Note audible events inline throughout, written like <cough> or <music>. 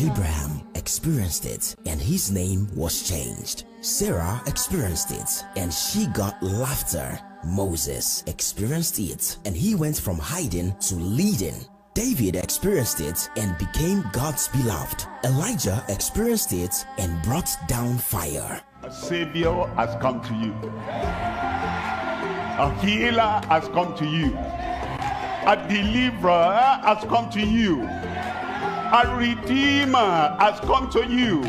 Abraham experienced it and his name was changed. Sarah experienced it and she got laughter. Moses experienced it and he went from hiding to leading. David experienced it and became God's beloved. Elijah experienced it and brought down fire. A savior has come to you. A healer has come to you. A deliverer has come to you. A redeemer has come to you.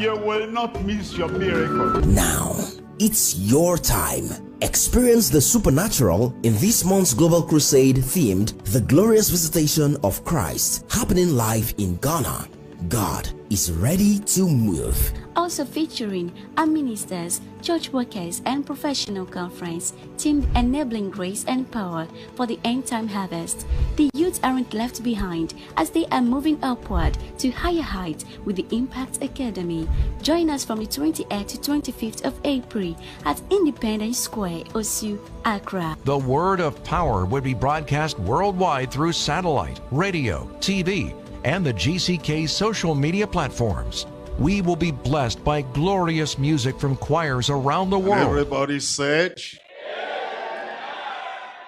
You will not miss your miracle. Now, it's your time. Experience the supernatural in this month's Global Crusade themed The Glorious Visitation of Christ happening live in Ghana. God is ready to move. Also featuring our ministers, church workers, and professional conference team enabling grace and power for the end time harvest. The youth aren't left behind as they are moving upward to higher heights with the Impact Academy. Join us from the 28th to 25th of April at Independence Square, Osu, Accra. The word of power would be broadcast worldwide through satellite, radio, TV, and the GCK social media platforms. We will be blessed by glorious music from choirs around the world. Everybody said,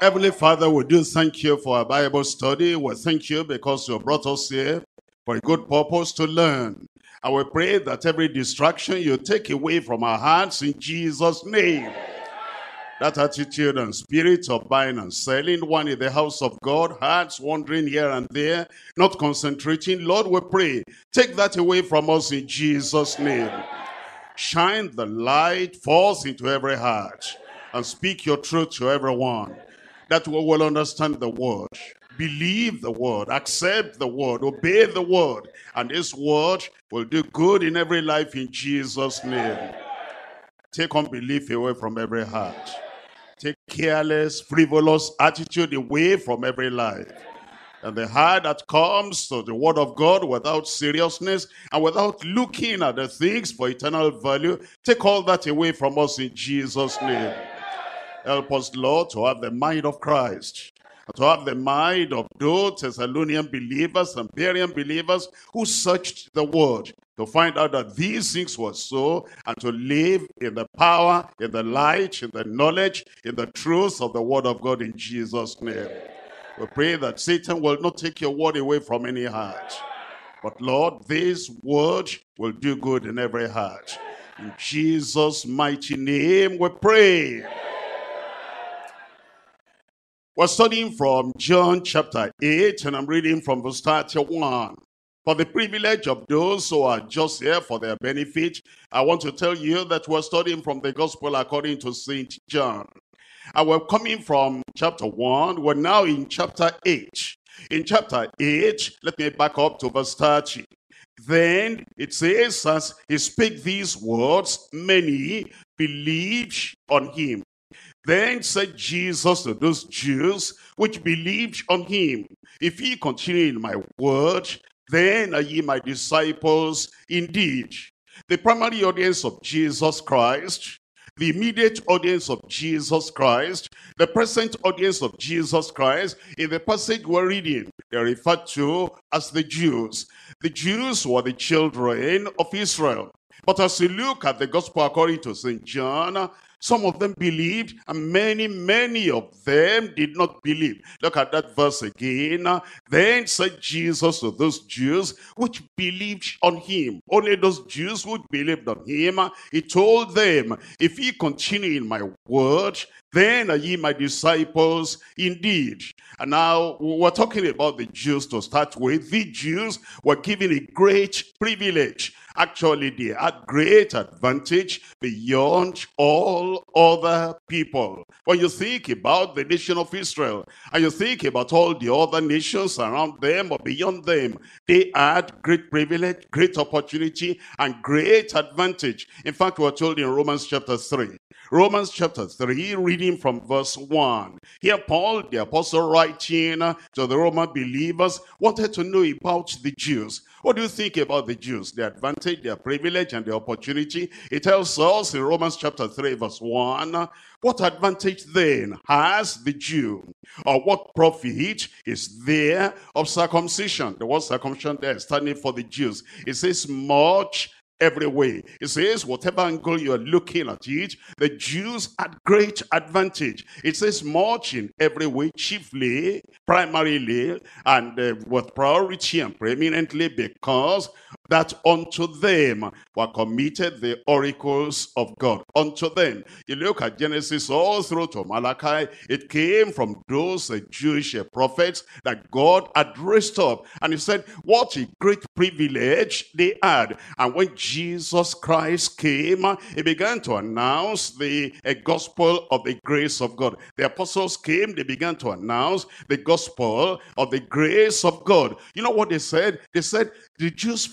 Heavenly Father, we do thank you for our Bible study. We thank you because you brought us here for a good purpose to learn. And we pray that every distraction you take away from our hearts in Jesus' name. That attitude and spirit of buying and selling, one in the house of God, hearts wandering here and there, not concentrating. Lord, we pray, take that away from us in Jesus' name. Shine the light forth into every heart and speak your truth to everyone. That we will understand the word, believe the word, accept the word, obey the word. And this word will do good in every life in Jesus' name. Take unbelief away from every heart. Take careless, frivolous attitude away from every life. And the heart that comes to the word of God without seriousness and without looking at the things for eternal value, take all that away from us in Jesus' name. Help us, Lord, to have the mind of Christ. To have the mind of those Thessalonian believers and Berean believers who searched the word to find out that these things were so and to live in the power, in the light, in the knowledge, in the truth of the word of God in Jesus' name. We pray that Satan will not take your word away from any heart. But Lord, this word will do good in every heart. In Jesus' mighty name we pray. We're studying from John chapter 8, and I'm reading from verse 31. For the privilege of those who are just here for their benefit, I want to tell you that we're studying from the Gospel according to St. John. And we're coming from chapter 1, we're now in chapter 8. In chapter 8, let me back up to verse 30. Then it says, as he spake these words, many believed on him. Then said Jesus to those Jews which believed on him, If ye continue in my word, then are ye my disciples indeed. The primary audience of Jesus Christ, the immediate audience of Jesus Christ, the present audience of Jesus Christ, in the passage we're reading, they're referred to as the Jews. The Jews were the children of Israel. But as you look at the gospel according to St. John, some of them believed, and many, many of them did not believe. Look at that verse again. Then said Jesus to those Jews which believed on him. Only those Jews which believed on him. He told them, if ye continue in my word, then are ye my disciples indeed. And now we're talking about the Jews to start with. The Jews were given a great privilege. Actually, they had great advantage beyond all other people. When you think about the nation of Israel, and you think about all the other nations around them or beyond them, they had great privilege, great opportunity, and great advantage. In fact, we're told in Romans chapter 3, Romans chapter 3, reading from verse 1. Here Paul, the apostle writing to the Roman believers, wanted to know about the Jews. What do you think about the Jews? The advantage, their privilege, and the opportunity. It tells us in Romans chapter 3, verse 1, what advantage then has the Jew? Or what profit is there of circumcision? The word circumcision there standing for the Jews. It says much every way. It says, whatever angle you're looking at it, the Jews had great advantage. It says much in every way, chiefly, primarily, and uh, with priority and preeminently because that unto them were committed the oracles of God. Unto them. You look at Genesis all through to Malachi, it came from those Jewish prophets that God had raised up. And he said, what a great privilege they had. And when Jesus Christ came, he began to announce the gospel of the grace of God. The apostles came, they began to announce the gospel of the grace of God. You know what they said? They said, the Jews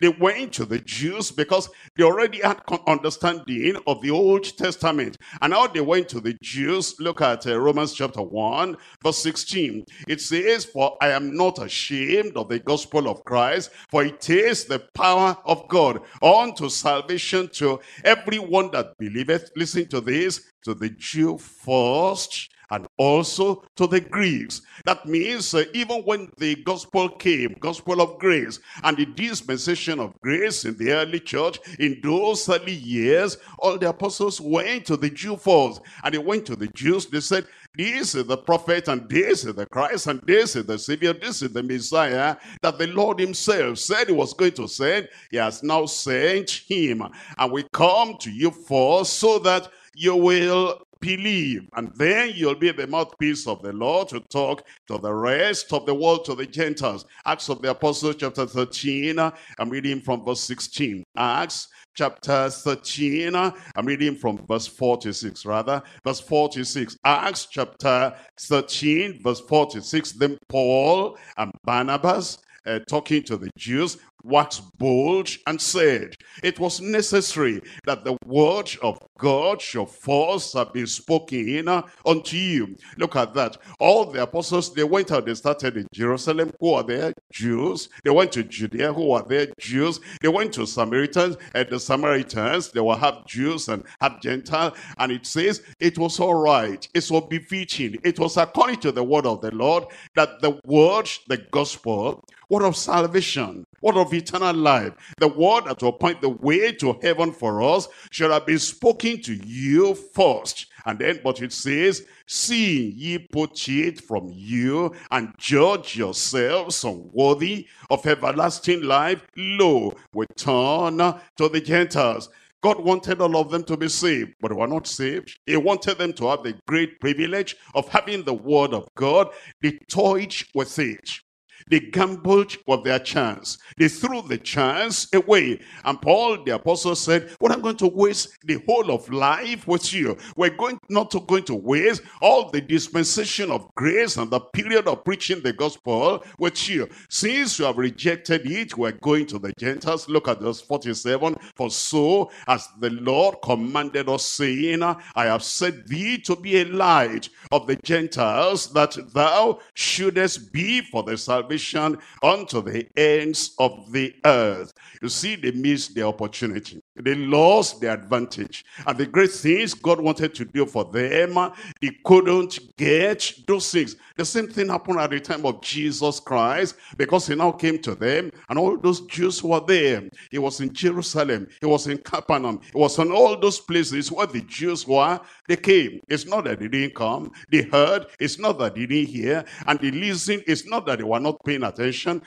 They went to the Jews because they already had understanding of the Old Testament. And now they went to the Jews. Look at uh, Romans chapter 1, verse 16. It says, For I am not ashamed of the gospel of Christ, for it is the power of God unto salvation to everyone that believeth. Listen to this, to the Jew first and also to the Greeks. That means uh, even when the gospel came, gospel of grace, and the dispensation of grace in the early church, in those early years, all the apostles went to the Jew first, and they went to the Jews, they said, this is the prophet, and this is the Christ, and this is the Savior, this is the Messiah that the Lord himself said he was going to send. He has now sent him. And we come to you first so that you will believe and then you'll be the mouthpiece of the Lord to talk to the rest of the world to the Gentiles. Acts of the Apostles chapter 13 I'm reading from verse 16 Acts chapter 13 I'm reading from verse 46 rather. Verse 46 Acts chapter 13 verse 46 then Paul and Barnabas uh, talking to the Jews waxed bold and said, It was necessary that the word of God should first have been spoken unto you. Look at that. All the apostles, they went out, they started in Jerusalem, who are there? Jews. They went to Judea, who are there? Jews. They went to Samaritans, and the Samaritans, they were half Jews and half Gentile. And it says, it was all right. It was befitting. It was according to the word of the Lord that the word, the gospel, word of salvation, word of eternal life, the word that will point the way to heaven for us should have been spoken to you first. And then, but it says, seeing ye put it from you and judge yourselves unworthy of everlasting life. Lo, we turn to the Gentiles. God wanted all of them to be saved, but were not saved. He wanted them to have the great privilege of having the word of God. They toyed with it. They gambled with their chance. They threw the chance away. And Paul, the apostle, said, What I'm going to waste the whole of life with you. We're going not to going to waste all the dispensation of grace and the period of preaching the gospel with you. Since you have rejected it, we're going to the Gentiles. Look at verse 47. For so as the Lord commanded us, saying, I have set thee to be a light of the Gentiles, that thou shouldest be for the salvation salvation unto the ends of the earth. You see, they missed the opportunity. They lost the advantage. And the great things God wanted to do for them, they couldn't get those things. The same thing happened at the time of Jesus Christ because he now came to them and all those Jews were there. He was in Jerusalem. He was in Capernaum. He was in all those places where the Jews were. They came. It's not that they didn't come. They heard. It's not that they didn't hear. And they listened. It's not that they were not paying attention.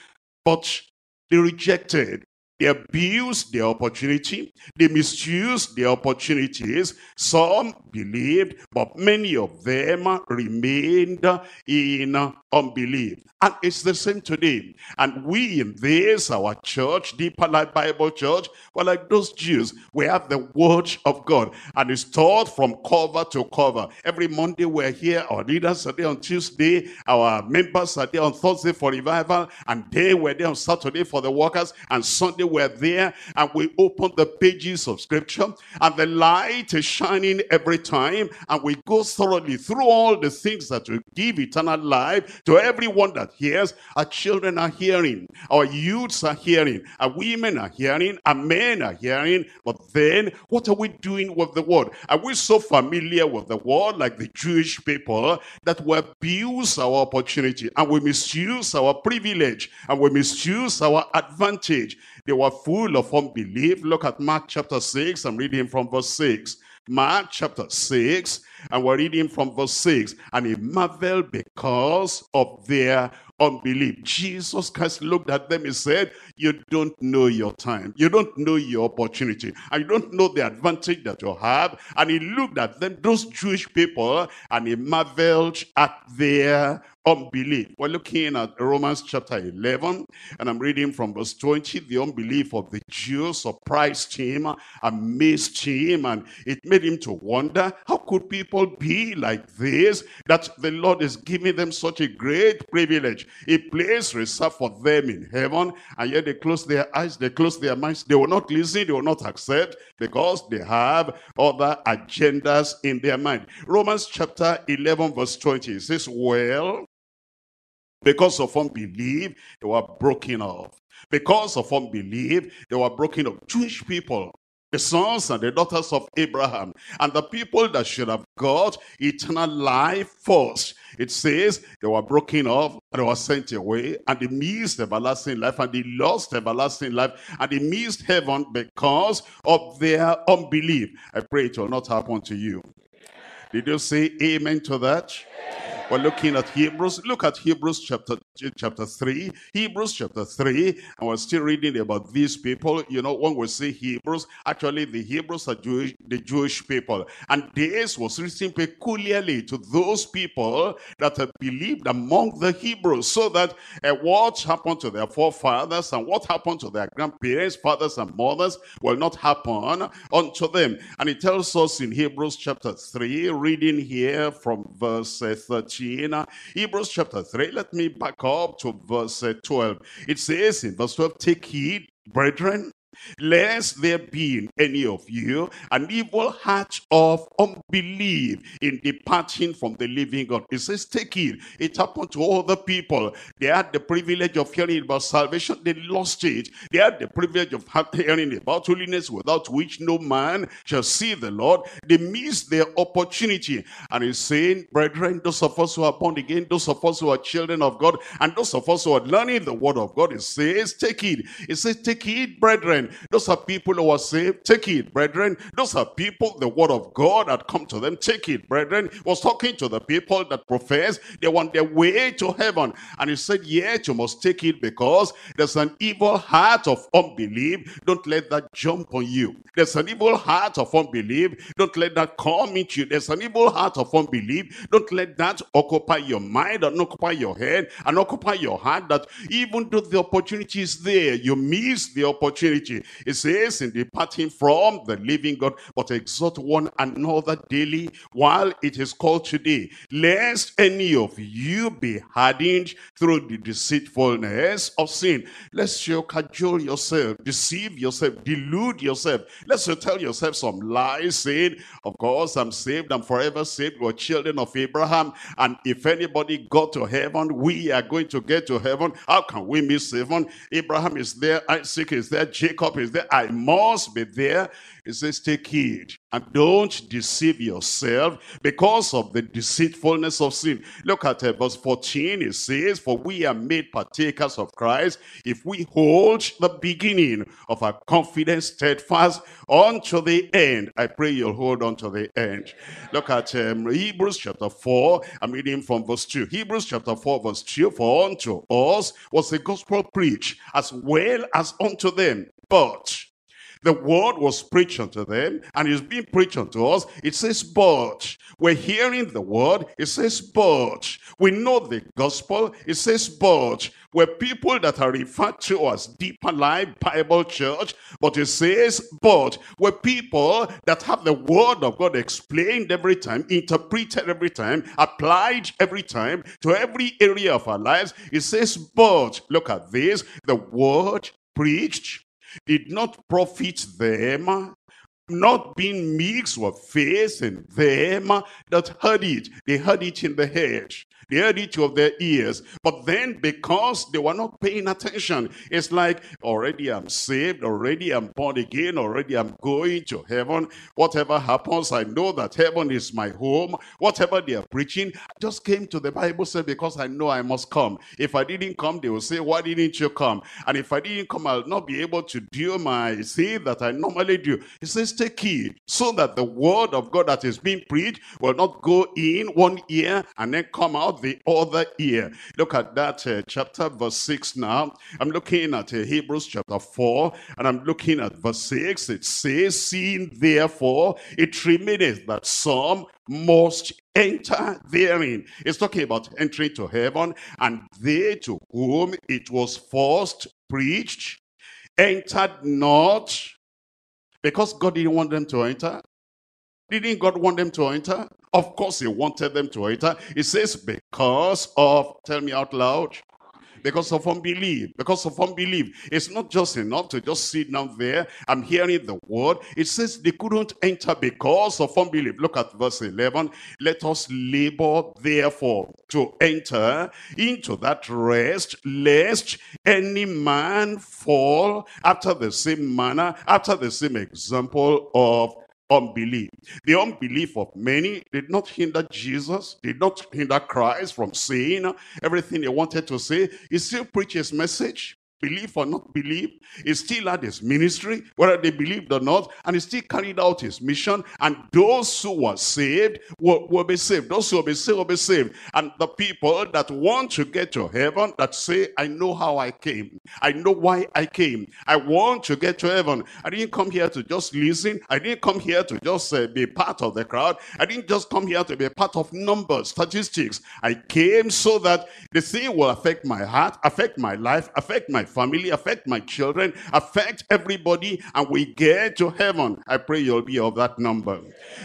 But they rejected they abused the opportunity. They misused the opportunities. Some believed, but many of them remained in unbelief. And it's the same today. And we in this, our church, Deeper Life Bible Church, well, like those Jews, we have the word of God. And it's taught from cover to cover. Every Monday we're here, our leaders are there on Tuesday, our members are there on Thursday for revival, and they were there on Saturday for the workers, and Sunday we're there, and we open the pages of scripture, and the light is shining every time, and we go thoroughly through all the things that will give eternal life to everyone that hears. Our children are hearing, our youths are hearing, our women are hearing, our men are hearing. But then, what are we doing with the word? Are we so familiar with the word, like the Jewish people, that we abuse our opportunity and we misuse our privilege and we misuse our advantage? They were full of unbelief. Look at Mark chapter 6. I'm reading from verse 6. Mark chapter 6, and we're reading from verse 6. And he marveled because of their unbelief. Jesus Christ looked at them and said, you don't know your time. You don't know your opportunity. And you don't know the advantage that you have. And he looked at them, those Jewish people, and he marveled at their unbelief. We're looking at Romans chapter 11, and I'm reading from verse 20. The unbelief of the Jews surprised him, amazed him, and it made him to wonder, how could people be like this, that the Lord is giving them such a great privilege, a place reserved for them in heaven, and yet they close their eyes, they close their minds, they will not listen, they will not accept, because they have other agendas in their mind. Romans chapter 11 verse 20, it says, well, because of unbelief, they were broken off. Because of unbelief, they were broken off. Jewish people, the sons and the daughters of Abraham, and the people that should have got eternal life first. It says they were broken off, and they were sent away, and they missed everlasting life, and they lost everlasting life, and they missed heaven because of their unbelief. I pray it will not happen to you. Did you say amen to that? We're looking at Hebrews. Look at Hebrews chapter chapter 3. Hebrews chapter 3. I was still reading about these people. You know, when we say Hebrews, actually the Hebrews are Jewish, the Jewish people. And this was written peculiarly to those people that have believed among the Hebrews. So that uh, what happened to their forefathers and what happened to their grandparents, fathers and mothers will not happen unto them. And it tells us in Hebrews chapter 3, reading here from verse uh, 13. Hebrews chapter 3, let me back up to verse 12. It says in verse 12, take heed, brethren, lest there be in any of you an evil heart of unbelief in departing from the living God. It says, take it. It happened to all the people. They had the privilege of hearing about salvation. They lost it. They had the privilege of hearing about holiness without which no man shall see the Lord. They missed their opportunity. And he's saying, brethren, those of us who are born again, those of us who are children of God, and those of us who are learning the word of God, it says, take it. It says, take it, brethren. Those are people who are saved. Take it, brethren. Those are people, the word of God had come to them. Take it, brethren. He was talking to the people that profess they want their way to heaven. And he said, yet you must take it because there's an evil heart of unbelief. Don't let that jump on you. There's an evil heart of unbelief. Don't let that come into you. There's an evil heart of unbelief. Don't let that occupy your mind and occupy your head and occupy your heart that even though the opportunity is there, you miss the opportunity. It says, in departing from the living God, but exhort one another daily while it is called today, lest any of you be hardened through the deceitfulness of sin. Lest you cajole yourself, deceive yourself, delude yourself. Lest you tell yourself some lies saying, of course, I'm saved, I'm forever saved, we're children of Abraham, and if anybody got to heaven, we are going to get to heaven. How can we miss heaven? Abraham is there, Isaac is there, Jacob is there. I must be there. It says, take heed and don't deceive yourself because of the deceitfulness of sin. Look at uh, verse 14. It says, for we are made partakers of Christ if we hold the beginning of our confidence steadfast unto the end. I pray you'll hold on to the end. Look at um, Hebrews chapter 4. I'm reading from verse 2. Hebrews chapter 4 verse 2. For unto us was the gospel preached as well as unto them. But The word was preached unto them and it's being preached unto us. It says, but we're hearing the word. It says, but we know the gospel. It says, but we're people that are referred to as Deeper Life Bible Church. But it says, but we're people that have the word of God explained every time, interpreted every time, applied every time to every area of our lives. It says, but look at this, the word preached did not profit them not being mixed with faith in them that heard it. They heard it in the head. Heard it of their ears. But then because they were not paying attention, it's like, already I'm saved, already I'm born again, already I'm going to heaven. Whatever happens, I know that heaven is my home. Whatever they are preaching, I just came to the Bible said because I know I must come. If I didn't come, they will say, why didn't you come? And if I didn't come, I'll not be able to do my thing that I normally do. He says, take heed so that the word of God that is being preached will not go in one ear and then come out the other ear. Look at that uh, chapter verse 6 now. I'm looking at uh, Hebrews chapter 4 and I'm looking at verse 6. It says, seeing therefore it remaineth that some must enter therein. It's talking about entering to heaven and they to whom it was first preached entered not because God didn't want them to enter. Didn't God want them to enter? Of course he wanted them to enter. He says because of, tell me out loud, because of unbelief. Because of unbelief. It's not just enough to just sit down there. I'm hearing the word. It says they couldn't enter because of unbelief. Look at verse 11. Let us labor therefore to enter into that rest, lest any man fall after the same manner, after the same example of unbelief. The unbelief of many did not hinder Jesus, did not hinder Christ from saying everything he wanted to say. He still preached his message believe or not believe, he still had his ministry, whether they believed or not, and he still carried out his mission. And those who were saved will, will be saved. Those who will be saved will be saved. And the people that want to get to heaven, that say, I know how I came. I know why I came. I want to get to heaven. I didn't come here to just listen. I didn't come here to just uh, be part of the crowd. I didn't just come here to be part of numbers, statistics. I came so that the thing will affect my heart, affect my life, affect my family, affect my children, affect everybody, and we get to heaven. I pray you'll be of that number.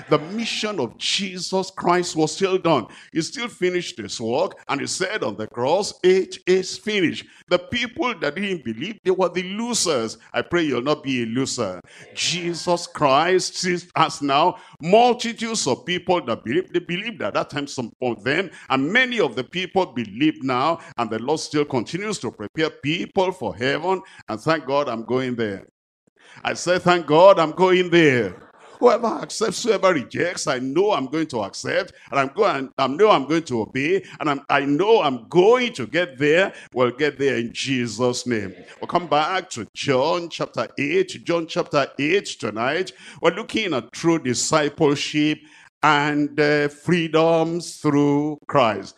The mission of Jesus Christ was still done. He still finished his work, and he said on the cross, it is finished. The people that didn't believe, they were the losers. I pray you'll not be a loser. Jesus Christ sees us now multitudes of people that believe. They believed at that time, some of them, and many of the people believe now, and the Lord still continues to prepare people for heaven. And thank God I'm going there. I said, thank God I'm going there. Whoever accepts, whoever rejects, I know I'm going to accept, and I'm going, I know I'm going to obey, and I'm, I know I'm going to get there. We'll get there in Jesus' name. We'll come back to John chapter 8. John chapter 8 tonight. We're looking at true discipleship and uh, freedoms through Christ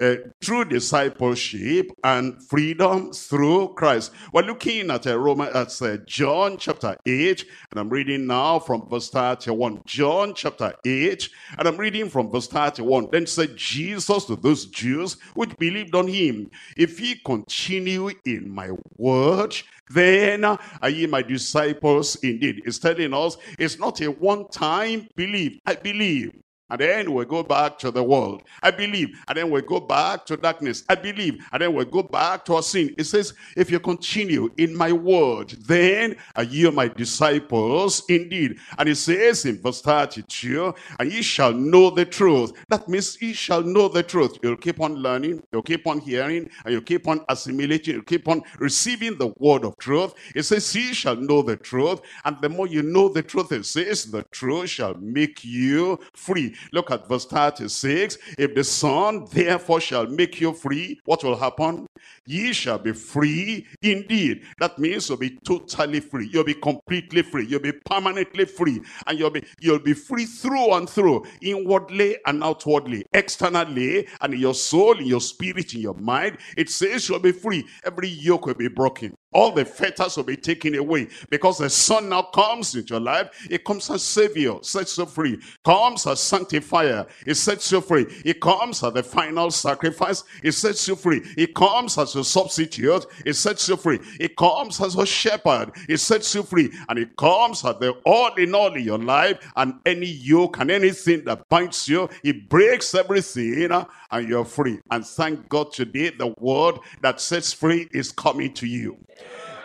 uh, through discipleship and freedom through Christ. We're looking at uh, Roman, at uh, John chapter 8, and I'm reading now from verse 31. John chapter 8, and I'm reading from verse 31. Then said Jesus to those Jews which believed on him, If ye continue in my word, then are ye my disciples indeed. It's telling us it's not a one-time belief. I believe. And then we go back to the world. I believe. And then we go back to darkness. I believe. And then we go back to our sin. It says, if you continue in my word, then are you my disciples indeed. And it says in verse 32, and ye shall know the truth. That means ye shall know the truth. You'll keep on learning. You'll keep on hearing. And you'll keep on assimilating. You'll keep on receiving the word of truth. It says, ye shall know the truth. And the more you know the truth, it says, the truth shall make you free. Look at verse 36. If the Son therefore shall make you free, what will happen? Ye shall be free indeed. That means you'll be totally free. You'll be completely free. You'll be permanently free. And you'll be, you'll be free through and through, inwardly and outwardly, externally, and in your soul, in your spirit, in your mind. It says you'll be free. Every yoke will be broken. All the fetters will be taken away because the Son now comes into your life. It comes as Savior, sets you free. Comes as Sanctifier, it sets you free. It comes as the final sacrifice, it sets you free. It comes as a substitute, it sets you free. It comes as a shepherd, it sets you free. And it comes as the all in all in your life and any yoke and anything that binds you, it breaks everything uh, and you're free. And thank God today, the word that sets free is coming to you.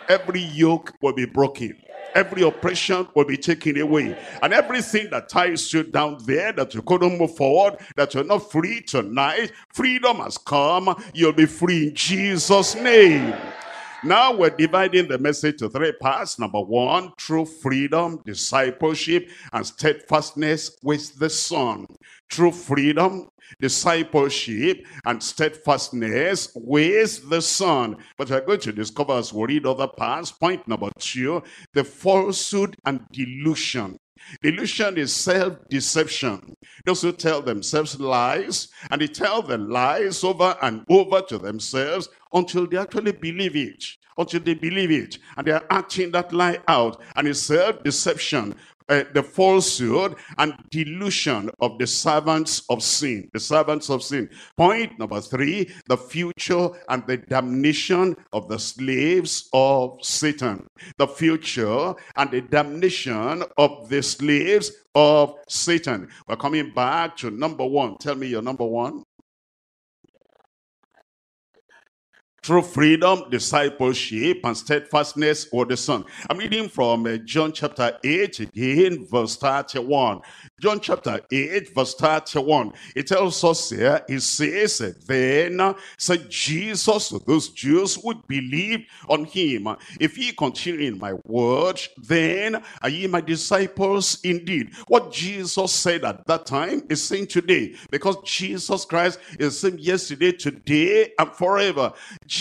Every yoke will be broken every oppression will be taken away and everything that ties you down there that you couldn't move forward that you're not free tonight freedom has come you'll be free in jesus name now we're dividing the message to three parts. Number one, true freedom, discipleship, and steadfastness with the Son. True freedom, discipleship, and steadfastness with the Son. But we're going to discover as we read other parts. Point number two, the falsehood and delusion Delusion is self-deception. Those who tell themselves lies, and they tell the lies over and over to themselves until they actually believe it. Until they believe it. And they are acting that lie out. And it's self-deception uh, the falsehood and delusion of the servants of sin. The servants of sin. Point number three, the future and the damnation of the slaves of Satan. The future and the damnation of the slaves of Satan. We're coming back to number one. Tell me your number one. True freedom, discipleship, and steadfastness or the Son. I'm reading from uh, John chapter 8 again, verse 31. John chapter 8, verse 31. It tells us here, it says, Then said Jesus to those Jews would believe on him. If ye continue in my word, then are ye my disciples indeed. What Jesus said at that time is saying today. Because Jesus Christ is same yesterday, today, and forever.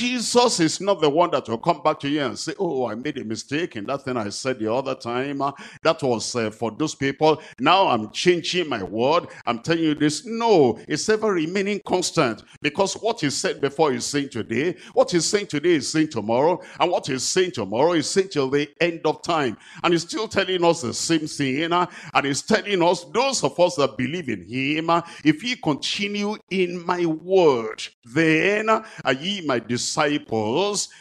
Is not the one that will come back to you and say, oh, I made a mistake in that thing I said the other time. that was uh, for those people. Now I'm changing my word. I'm telling you this. No, it's ever remaining constant because what he said before is saying today, what he's saying today is saying tomorrow, and what he's saying tomorrow is saying till the end of time. And he's still telling us the same thing, uh, and he's telling us, those of us that believe in him, uh, if ye continue in my word, then are ye my disciples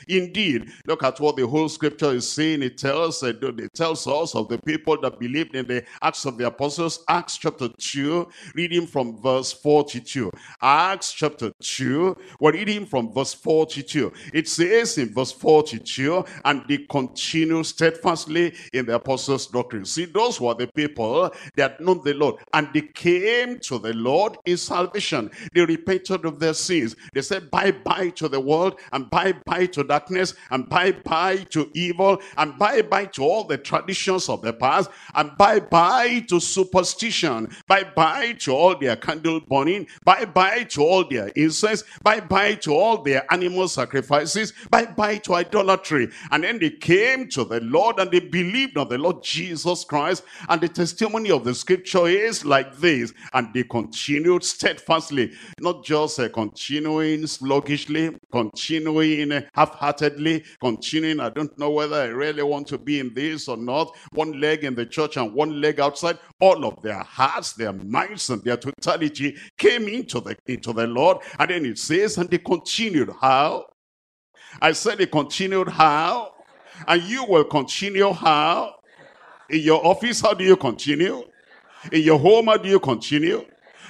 indeed. Look at what the whole scripture is saying. It tells, uh, it tells us of the people that believed in the Acts of the Apostles, Acts chapter 2, reading from verse 42. Acts chapter 2, we're reading from verse 42. It says in verse 42, and they continue steadfastly in the apostles' doctrine. See, those were the people that known the Lord, and they came to the Lord in salvation. They repented of their sins. They said bye-bye to the world, and bye-bye to darkness, and bye-bye to evil, and bye-bye to all the traditions of the past, and bye-bye to superstition Bye-bye to all their candle burning. Bye-bye to all their incense. Bye-bye to all their animal sacrifices. Bye-bye to idolatry. And then they came to the Lord and they believed on the Lord Jesus Christ. And the testimony of the scripture is like this. And they continued steadfastly. Not just uh, continuing sluggishly, continuing half-heartedly, continuing, I don't know whether I really want to be in this or not. One leg in the church and one leg outside. All of their hearts, their minds, and their totality came into the, into the Lord. And then it says, and they continued. How? I said they continued how? And you will continue how? In your office, how do you continue? In your home, how do you continue?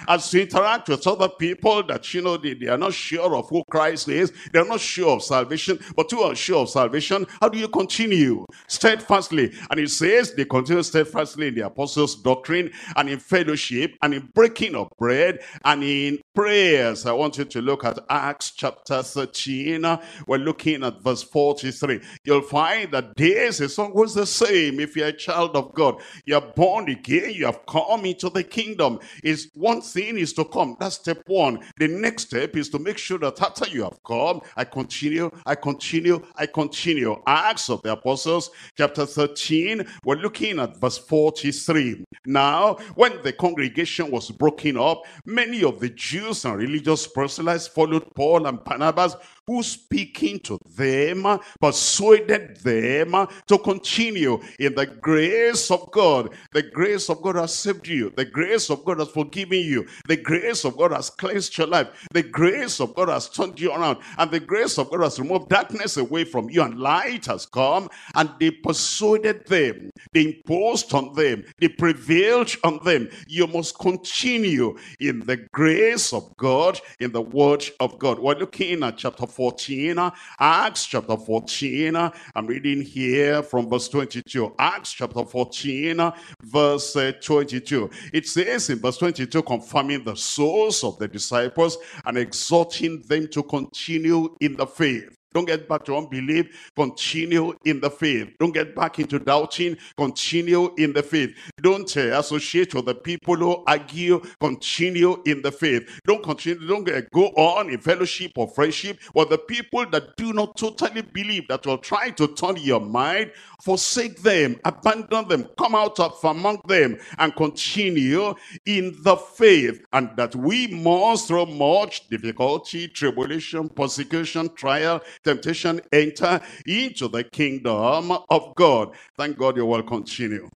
As to interact with other people that, you know, they, they are not sure of who Christ is. They're not sure of salvation, but you are sure of salvation, how do you continue? Steadfastly. And it says they continue steadfastly in the apostles' doctrine and in fellowship and in breaking of bread and in prayers. I want you to look at Acts chapter 13. We're looking at verse 43. You'll find that this is always the same if you're a child of God. You're born again, you have come into the kingdom. It's one thing is to come. That's step one. The next step is to make sure that after you have come, I continue, I continue, I continue. Acts of the Apostles, chapter 13, we're looking at verse 43. Now, when the congregation was broken up, many of the Jews Jews and religious proselytes followed Paul and Barnabas, who speaking to them persuaded them to continue in the grace of God. The grace of God has saved you. The grace of God has forgiven you. The grace of God has cleansed your life. The grace of God has turned you around. And the grace of God has removed darkness away from you. And light has come. And they persuaded them. They imposed on them. They prevailed on them. You must continue in the grace of God, in the word of God. We're looking at chapter 14, Acts chapter 14. I'm reading here from verse 22. Acts chapter 14, verse uh, 22. It says in verse 22, confirming the souls of the disciples and exhorting them to continue in the faith. Don't get back to unbelief. Continue in the faith. Don't get back into doubting. Continue in the faith. Don't uh, associate with the people who argue. Continue in the faith. Don't continue. Don't uh, go on in fellowship or friendship with the people that do not totally believe that will try to turn your mind. Forsake them. Abandon them. Come out of among them and continue in the faith. And that we must through much difficulty, tribulation, persecution, trial, temptation, enter into the kingdom of God. Thank God you will continue.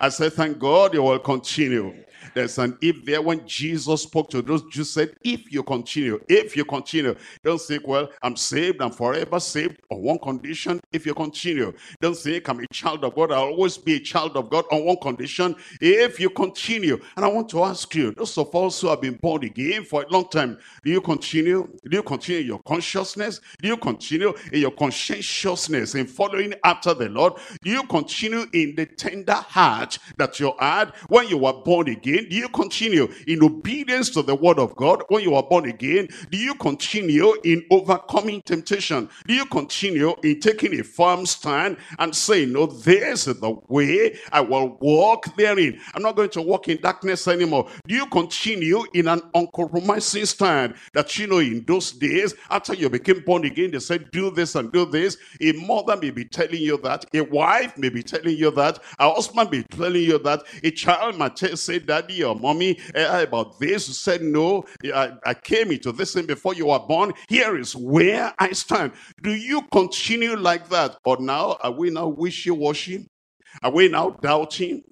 I said, thank God you will continue. There's an if there when Jesus spoke to those Jews said, if you continue, if you continue, don't think, well, I'm saved, I'm forever saved on one condition, if you continue. Don't think I'm a child of God, I'll always be a child of God on one condition, if you continue. And I want to ask you, those of us who have been born again for a long time, do you continue? Do you continue your consciousness? Do you continue in your conscientiousness in following after the Lord? Do you continue in the tender heart that you had when you were born again? Again? Do you continue in obedience to the word of God when you are born again? Do you continue in overcoming temptation? Do you continue in taking a firm stand and saying, no, this is the way I will walk therein. I'm not going to walk in darkness anymore. Do you continue in an uncompromising stand that, you know, in those days, after you became born again, they said, do this and do this. A mother may be telling you that. A wife may be telling you that. A husband may be telling you that. A child might say, Daddy, daddy or mommy uh, about this. Said, no, I, I came into this thing before you were born. Here is where I stand. Do you continue like that? Or now, are we now wishy-washy? Are we now doubting?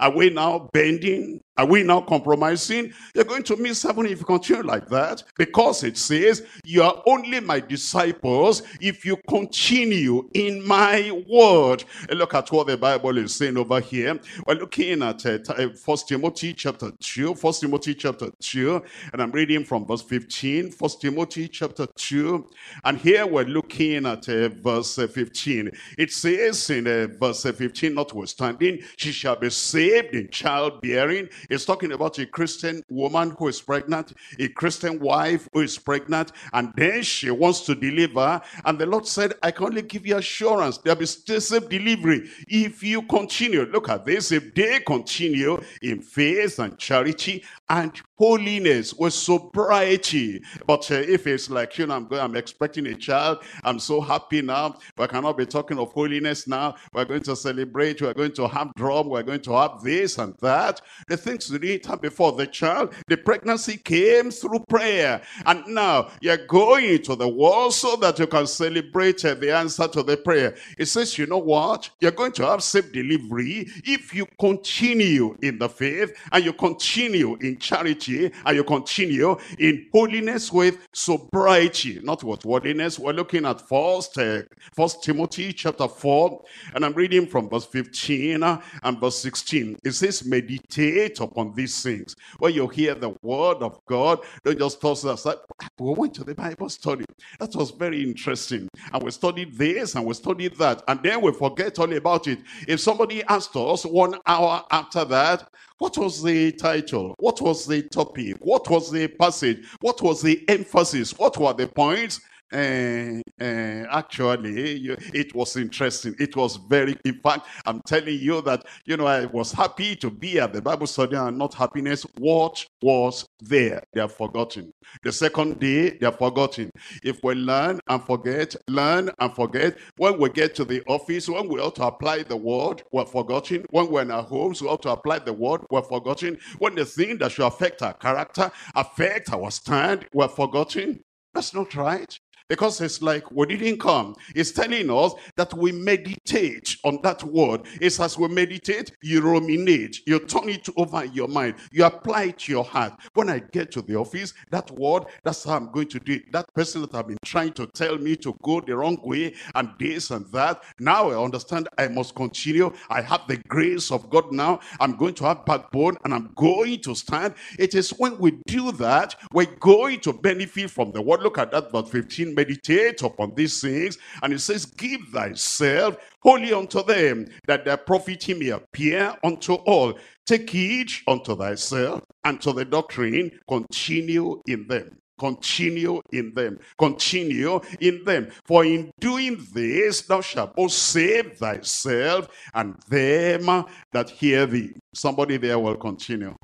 Are we now bending? Are we now compromising? You're going to miss heaven if you continue like that. Because it says, you are only my disciples if you continue in my word. And look at what the Bible is saying over here. We're looking at uh, uh First Timothy chapter 2. First Timothy chapter 2. And I'm reading from verse 15. First Timothy chapter 2. And here we're looking at uh, verse uh, 15. It says in uh, verse 15, notwithstanding, she shall be saved in childbearing it's talking about a Christian woman who is pregnant, a Christian wife who is pregnant, and then she wants to deliver. And the Lord said, I can only give you assurance. There'll be still safe delivery if you continue. Look at this. If they continue in faith and charity and holiness with sobriety. But uh, if it's like, you know, I'm going, I'm expecting a child, I'm so happy now, we cannot be talking of holiness now. We're going to celebrate, we're going to have drum, we're going to have this and that. The things that didn't happen before the child, the pregnancy came through prayer. And now you're going to the world so that you can celebrate uh, the answer to the prayer. It says, you know what? You're going to have safe delivery if you continue in the faith and you continue in charity and you continue in holiness with sobriety, not with worldliness. We're looking at first, uh, first Timothy chapter 4, and I'm reading from verse 15 uh, and verse 16. It says, meditate upon these things. When you hear the word of God, don't just toss it aside. We went to the Bible study. That was very interesting. And we studied this and we studied that. And then we forget all about it. If somebody asked us one hour after that, what was the title? What was the topic? What was the passage? What was the emphasis? What were the points? Uh, uh, actually, you, it was interesting. It was very, in fact, I'm telling you that, you know, I was happy to be at the Bible study and not happiness. What was there? They are forgotten. The second day, they are forgotten. If we learn and forget, learn and forget, when we get to the office, when we ought to apply the word, we're forgotten. When we're in our homes, we ought to apply the word, we're forgotten. When the thing that should affect our character, affect our stand, we're forgotten. That's not right. Because it's like we didn't come. It's telling us that we meditate on that word. It's as we meditate, you ruminate, you turn it over in your mind, you apply it to your heart. When I get to the office, that word, that's how I'm going to do it. That person that I've been trying to tell me to go the wrong way and this and that. Now I understand I must continue. I have the grace of God now. I'm going to have backbone and I'm going to stand. It is when we do that, we're going to benefit from the word. Look at that, verse 15 meditate upon these things. And it says, give thyself wholly unto them, that their profit may appear unto all. Take heed unto thyself and to the doctrine, continue in them. Continue in them. Continue in them. For in doing this, thou shalt both save thyself and them that hear thee. Somebody there will continue.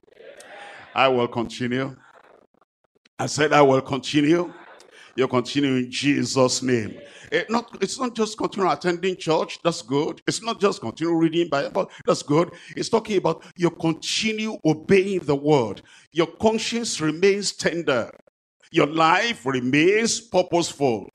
I will continue. I said, I will continue. You continue in Jesus' name. It not, it's not just continue attending church, that's good. It's not just continue reading Bible, that's good. It's talking about you continue obeying the word. Your conscience remains tender. Your life remains purposeful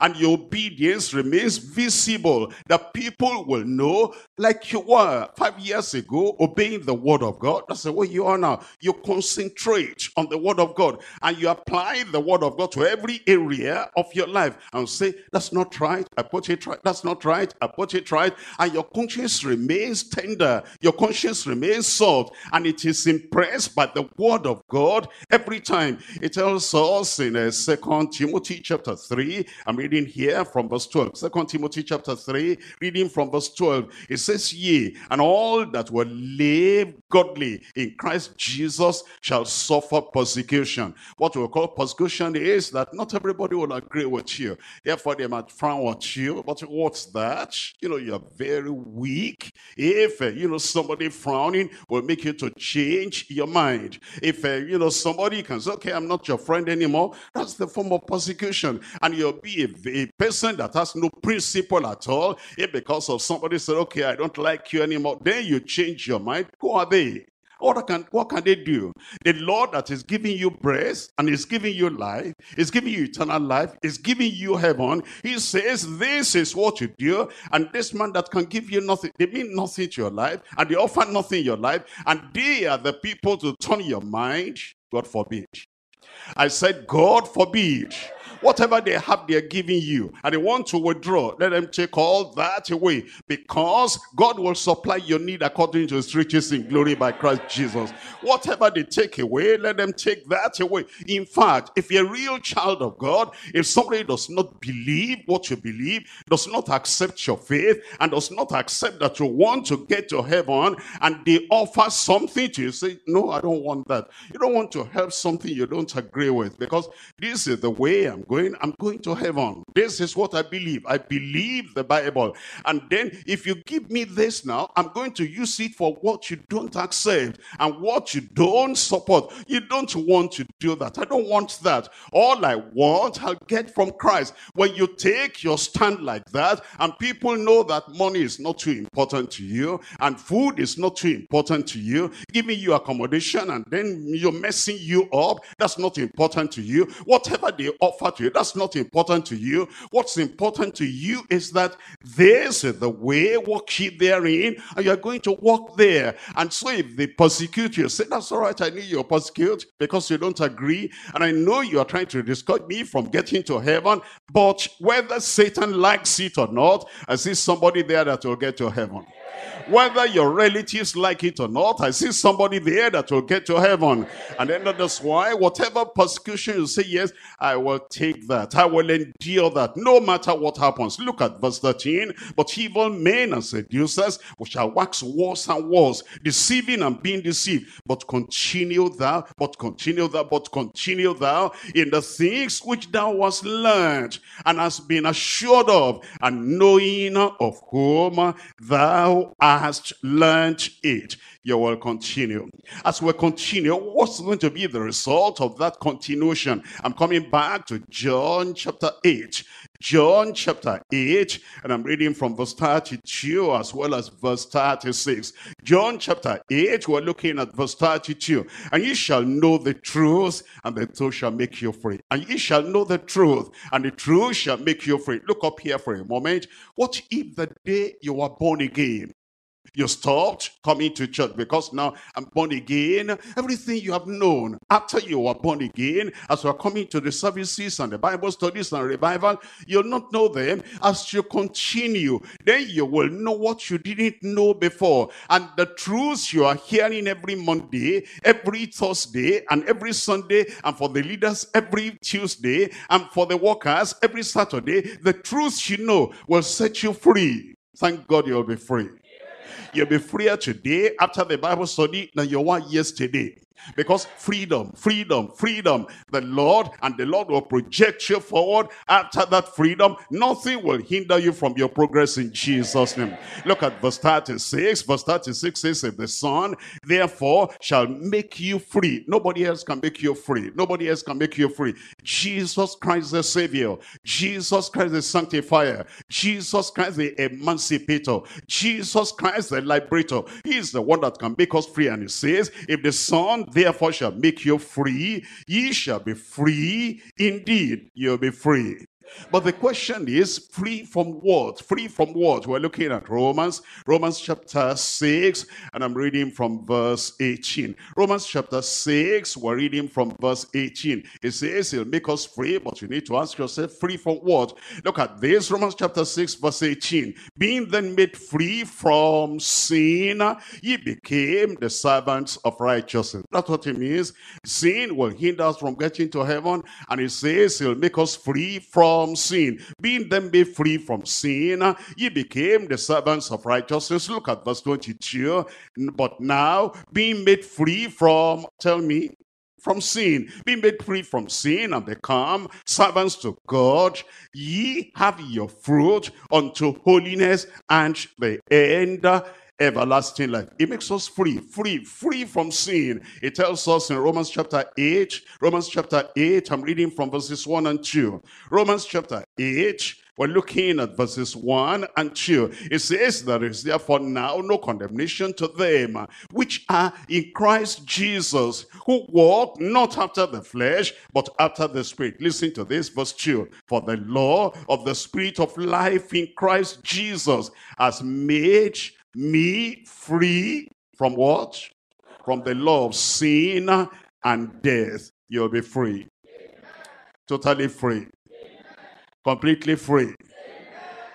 and your obedience remains visible. That people will know like you were five years ago obeying the word of God. That's the way you are now. You concentrate on the word of God and you apply the word of God to every area of your life and say that's not right. I put it right. That's not right. I put it right. And your conscience remains tender. Your conscience remains soft and it is impressed by the word of God every time. It tells us in uh, second Timothy chapter 3 I'm reading here from verse 12. Second Timothy chapter 3, reading from verse 12. It says, Ye and all that will live godly in Christ Jesus shall suffer persecution. What we call persecution is that not everybody will agree with you. Therefore, they might frown at you. But what's that? You know, you're very weak. If, uh, you know, somebody frowning will make you to change your mind. If, uh, you know, somebody can say, okay, I'm not your friend anymore, that's the form of persecution. And you'll be a, a person that has no principle at all, if because of somebody said, okay, I don't like you anymore, then you change your mind, who are they? What can, what can they do? The Lord that is giving you breath and is giving you life, is giving you eternal life, is giving you heaven. He says, this is what you do. And this man that can give you nothing, they mean nothing to your life. And they offer nothing in your life. And they are the people to turn your mind. God forbid. I said, God forbid Whatever they have, they're giving you. And they want to withdraw. Let them take all that away. Because God will supply your need according to his riches in glory by Christ Jesus. Whatever they take away, let them take that away. In fact, if you're a real child of God, if somebody does not believe what you believe, does not accept your faith, and does not accept that you want to get to heaven, and they offer something to you, say, no, I don't want that. You don't want to help something you don't agree with because this is the way I'm going, I'm going to heaven. This is what I believe. I believe the Bible. And then if you give me this now, I'm going to use it for what you don't accept and what you don't support. You don't want to do that. I don't want that. All I want, I'll get from Christ. When you take your stand like that and people know that money is not too important to you and food is not too important to you, giving you accommodation and then you're messing you up, that's not important to you. Whatever they offer you. That's not important to you. What's important to you is that this is the way, walk ye therein, and you're going to walk there. And so if they persecute you, say, that's all right, I need you persecute because you don't agree. And I know you are trying to discourage me from getting to heaven, but whether Satan likes it or not, I see somebody there that will get to heaven. Whether your relatives like it or not, I see somebody there that will get to heaven. And then that's why whatever persecution you say, yes, I will take that. I will endure that no matter what happens. Look at verse 13. But evil men and seducers shall wax worse and worse, deceiving and being deceived. But continue thou, but continue thou, but continue thou in the things which thou hast learned and hast been assured of, and knowing of whom thou hast learned it you will continue. As we continue, what's going to be the result of that continuation? I'm coming back to John chapter 8. John chapter 8, and I'm reading from verse 32 as well as verse 36. John chapter 8, we're looking at verse 32. And ye shall know the truth, and the truth shall make you free. And ye shall know the truth, and the truth shall make you free. Look up here for a moment. What if the day you were born again, you stopped coming to church because now I'm born again. Everything you have known after you were born again, as you are coming to the services and the Bible studies and revival, you'll not know them. As you continue, then you will know what you didn't know before. And the truths you are hearing every Monday, every Thursday, and every Sunday, and for the leaders every Tuesday, and for the workers every Saturday, the truths you know will set you free. Thank God you'll be free. You'll be freer today after the Bible study than you were yesterday. Because freedom, freedom, freedom, the Lord and the Lord will project you forward after that freedom. Nothing will hinder you from your progress in Jesus' name. Look at verse 36. Verse 36 says, If the Son therefore shall make you free, nobody else can make you free. Nobody else can make you free. Jesus Christ the Savior, Jesus Christ the Sanctifier, Jesus Christ the Emancipator, Jesus Christ the Liberator. He is the one that can make us free. And he says, If the Son therefore shall make you free, ye shall be free indeed. You'll be free. But the question is, free from what? Free from what? We're looking at Romans, Romans chapter 6, and I'm reading from verse 18. Romans chapter 6, we're reading from verse 18. It says he'll make us free, but you need to ask yourself, free from what? Look at this, Romans chapter 6, verse 18. Being then made free from sin, ye became the servants of righteousness. That's what it means. Sin will hinder us from getting to heaven, and it says he'll make us free from from sin. Being then made free from sin, ye became the servants of righteousness. Look at verse 22. But now, being made free from, tell me, from sin, being made free from sin and become servants to God, ye have your fruit unto holiness and the end everlasting life. It makes us free, free, free from sin. It tells us in Romans chapter 8, Romans chapter 8, I'm reading from verses 1 and 2. Romans chapter 8, we're looking at verses 1 and 2. It says, There is therefore now no condemnation to them which are in Christ Jesus, who walk not after the flesh, but after the Spirit. Listen to this, verse 2. For the law of the Spirit of life in Christ Jesus has made me free from what? From the law of sin and death. You'll be free. Totally free. Completely free.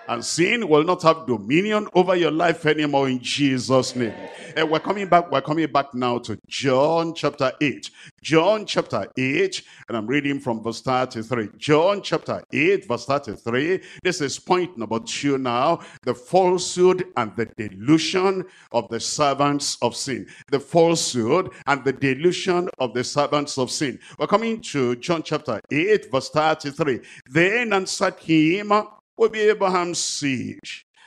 And sin will not have dominion over your life anymore in Jesus' name. And we're coming back, we're coming back now to John chapter 8. John chapter 8, and I'm reading from verse 33. John chapter 8, verse 33. This is point number two now. The falsehood and the delusion of the servants of sin. The falsehood and the delusion of the servants of sin. We're coming to John chapter 8, verse 33. Then answered him will be Abraham's seed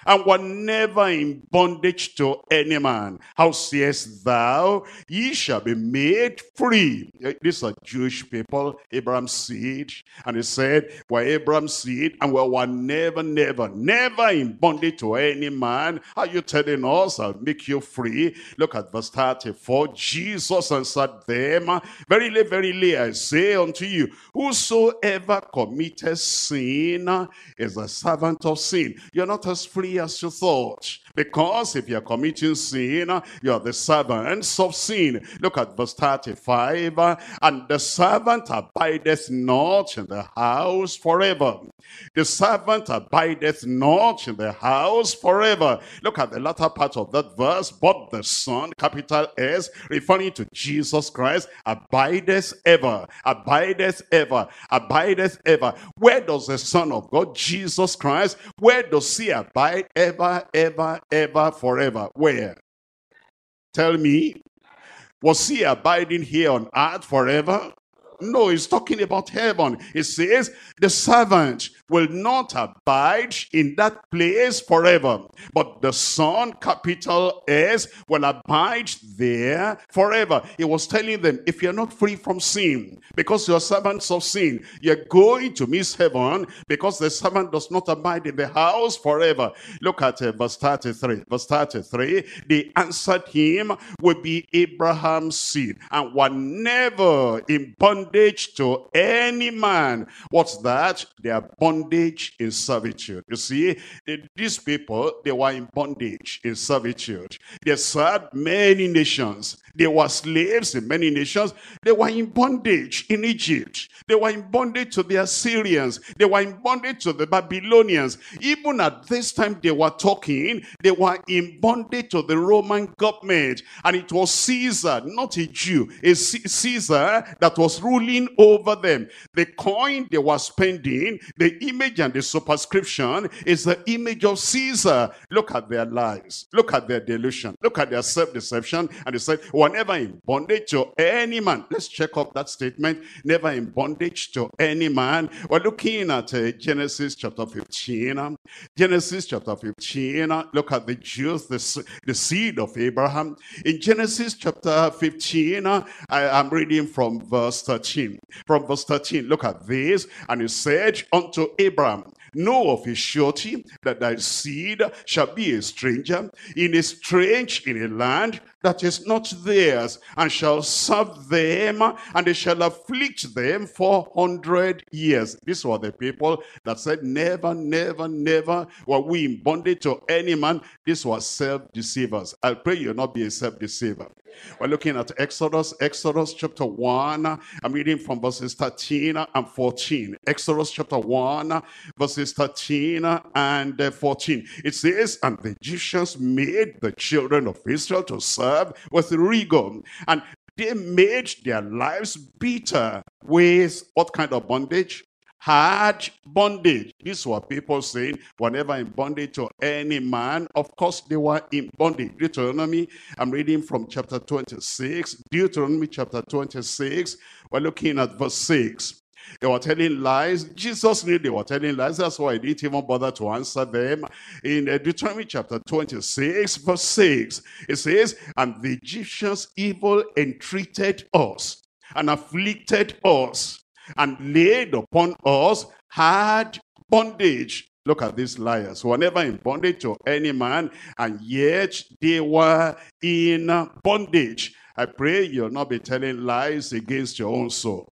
and were never in bondage to any man. How sayest thou, ye shall be made free? Eh, these are Jewish people, Abraham's seed. And he said, we're Abraham's seed, and we were never, never, never in bondage to any man. Are you telling us, I'll make you free? Look at verse 34. Jesus answered them, Verily, verily, I say unto you, whosoever committeth sin is a servant of sin. You're not as free as you thought. Because if you're committing sin, you are the servants of sin. Look at verse 35. And the servant abideth not in the house forever. The servant abideth not in the house forever. Look at the latter part of that verse. But the son, capital S, referring to Jesus Christ, abideth ever, abideth ever, abideth ever. Where does the son of God, Jesus Christ, where does he abide ever, ever, ever, forever? Where? Tell me. Was he abiding here on earth forever? No, he's talking about heaven. He says, the servant will not abide in that place forever. But the son, capital S, will abide there forever. He was telling them, if you're not free from sin, because you're servants of sin, you're going to miss heaven because the servant does not abide in the house forever. Look at uh, verse 33. Verse 33, they answered him, will be Abraham's seed, and were never in bondage to any man. What's that? They are bondage in servitude. You see, these people, they were in bondage in servitude. They served many nations. They were slaves in many nations. They were in bondage in Egypt. They were in bondage to the Assyrians. They were in bondage to the Babylonians. Even at this time they were talking, they were in bondage to the Roman government. And it was Caesar, not a Jew, a Caesar that was ruling over them. The coin they were spending, the image and the superscription is the image of Caesar. Look at their lies. Look at their delusion. Look at their self-deception. And they said, whenever in bondage to any man. Let's check up that statement. Never in bondage to any man. We're looking at uh, Genesis chapter 15. Genesis chapter 15. Look at the Jews, the, the seed of Abraham. In Genesis chapter 15, I, I'm reading from verse 13. From verse 13, look at this. And he said unto Abraham, Know of a surety that thy seed shall be a stranger in a strange in a land that is not theirs, and shall serve them, and they shall afflict them for hundred years. These were the people that said, never, never, never were we in bondage to any man. These were self-deceivers. I pray you'll not be a self-deceiver. We're looking at Exodus, Exodus chapter 1. I'm reading from verses 13 and 14. Exodus chapter 1, verses 13 and uh, 14. It says, And the Egyptians made the children of Israel to serve with rigor. And they made their lives bitter with what kind of bondage? Hard bondage. These were people saying, whenever in bondage to any man, of course they were in bondage. Deuteronomy, I'm reading from chapter 26. Deuteronomy chapter 26, we're looking at verse 6. They were telling lies. Jesus knew they were telling lies. That's why he didn't even bother to answer them. In uh, Deuteronomy chapter 26, verse 6, it says, And the Egyptians evil entreated us and afflicted us and laid upon us hard bondage. Look at these liars. Who were never in bondage to any man, and yet they were in bondage. I pray you'll not be telling lies against your own soul.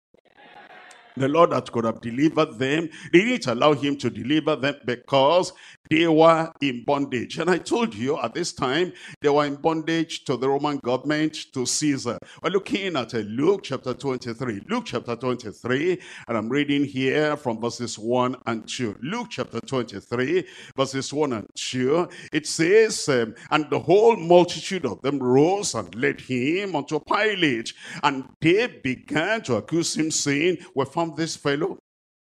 The Lord that could have delivered them, they didn't allow him to deliver them because they were in bondage. And I told you at this time, they were in bondage to the Roman government, to Caesar. We're looking at uh, Luke chapter 23. Luke chapter 23, and I'm reading here from verses 1 and 2. Luke chapter 23, verses 1 and 2. It says, um, And the whole multitude of them rose and led him unto Pilate. And they began to accuse him, saying, We this fellow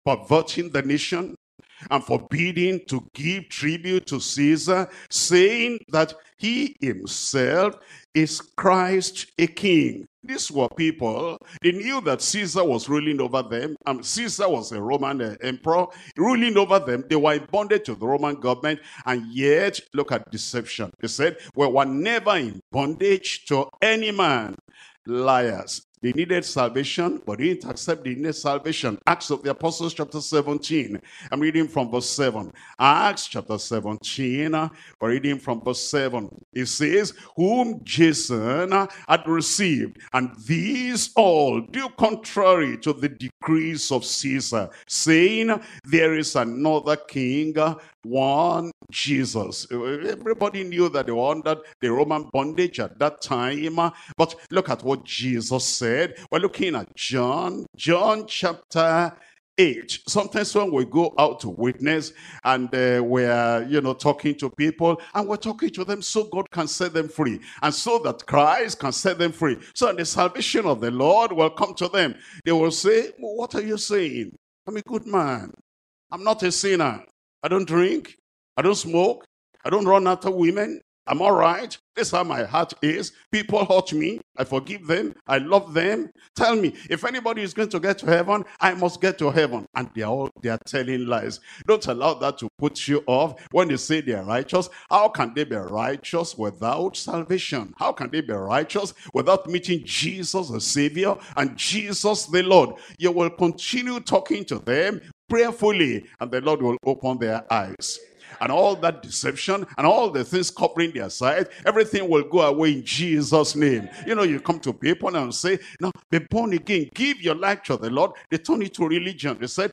perverting the nation and forbidding to give tribute to Caesar, saying that he himself is Christ a king. These were people, they knew that Caesar was ruling over them, and Caesar was a Roman uh, emperor, ruling over them. They were in bondage to the Roman government, and yet, look at deception. They said, we were never in bondage to any man. Liars. They needed salvation, but they didn't accept they needed salvation. Acts of the Apostles chapter 17. I'm reading from verse 7. Acts chapter 17, uh, we're reading from verse 7. It says, Whom Jason uh, had received, and these all do contrary to the decrees of Caesar, saying, There is another king uh, one Jesus. Everybody knew that they were under the Roman bondage at that time. But look at what Jesus said. We're looking at John, John chapter 8 sometimes when we go out to witness and uh, we're you know talking to people and we're talking to them so god can set them free and so that christ can set them free so the salvation of the lord will come to them they will say well, what are you saying i'm a good man i'm not a sinner i don't drink i don't smoke i don't run after women I'm all right. This is how my heart is. People hurt me. I forgive them. I love them. Tell me, if anybody is going to get to heaven, I must get to heaven. And they are all they are telling lies. Don't allow that to put you off. When they say they are righteous, how can they be righteous without salvation? How can they be righteous without meeting Jesus the Savior and Jesus the Lord? You will continue talking to them prayerfully, and the Lord will open their eyes and all that deception and all the things covering their sight, everything will go away in Jesus' name. You know, you come to people and say, Now be born again, give your life to the Lord. They turn it to religion. They said,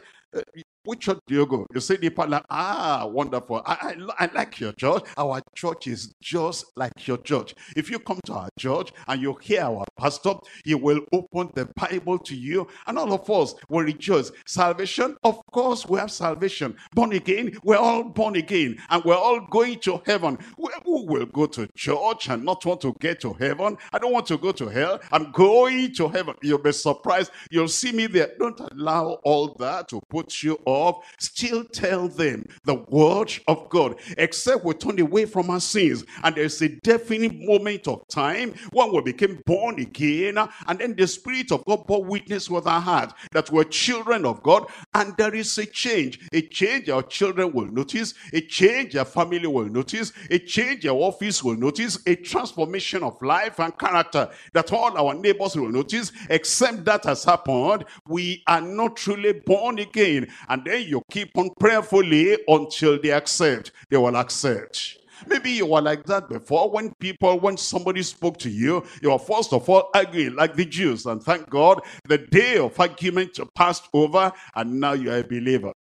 which church do you go? You say the like, ah, wonderful. I, I, I like your church. Our church is just like your church. If you come to our church and you hear our pastor, he will open the Bible to you and all of us will rejoice. Salvation, of course, we have salvation. Born again, we're all born again and we're all going to heaven. Who will go to church and not want to get to heaven? I don't want to go to hell. I'm going to heaven. You'll be surprised. You'll see me there. Don't allow all that to put you still tell them the word of God, except we turn away from our sins. And there's a definite moment of time when we became born again, and then the Spirit of God bore witness with our heart that we're children of God, and there is a change. A change our children will notice, a change our family will notice, a change our office will notice, a transformation of life and character that all our neighbors will notice. Except that has happened, we are not truly born again. And then you keep on prayerfully until they accept. They will accept. Maybe you were like that before when people, when somebody spoke to you, you were first of all arguing like the Jews. And thank God, the day of argument passed over and now you're a believer.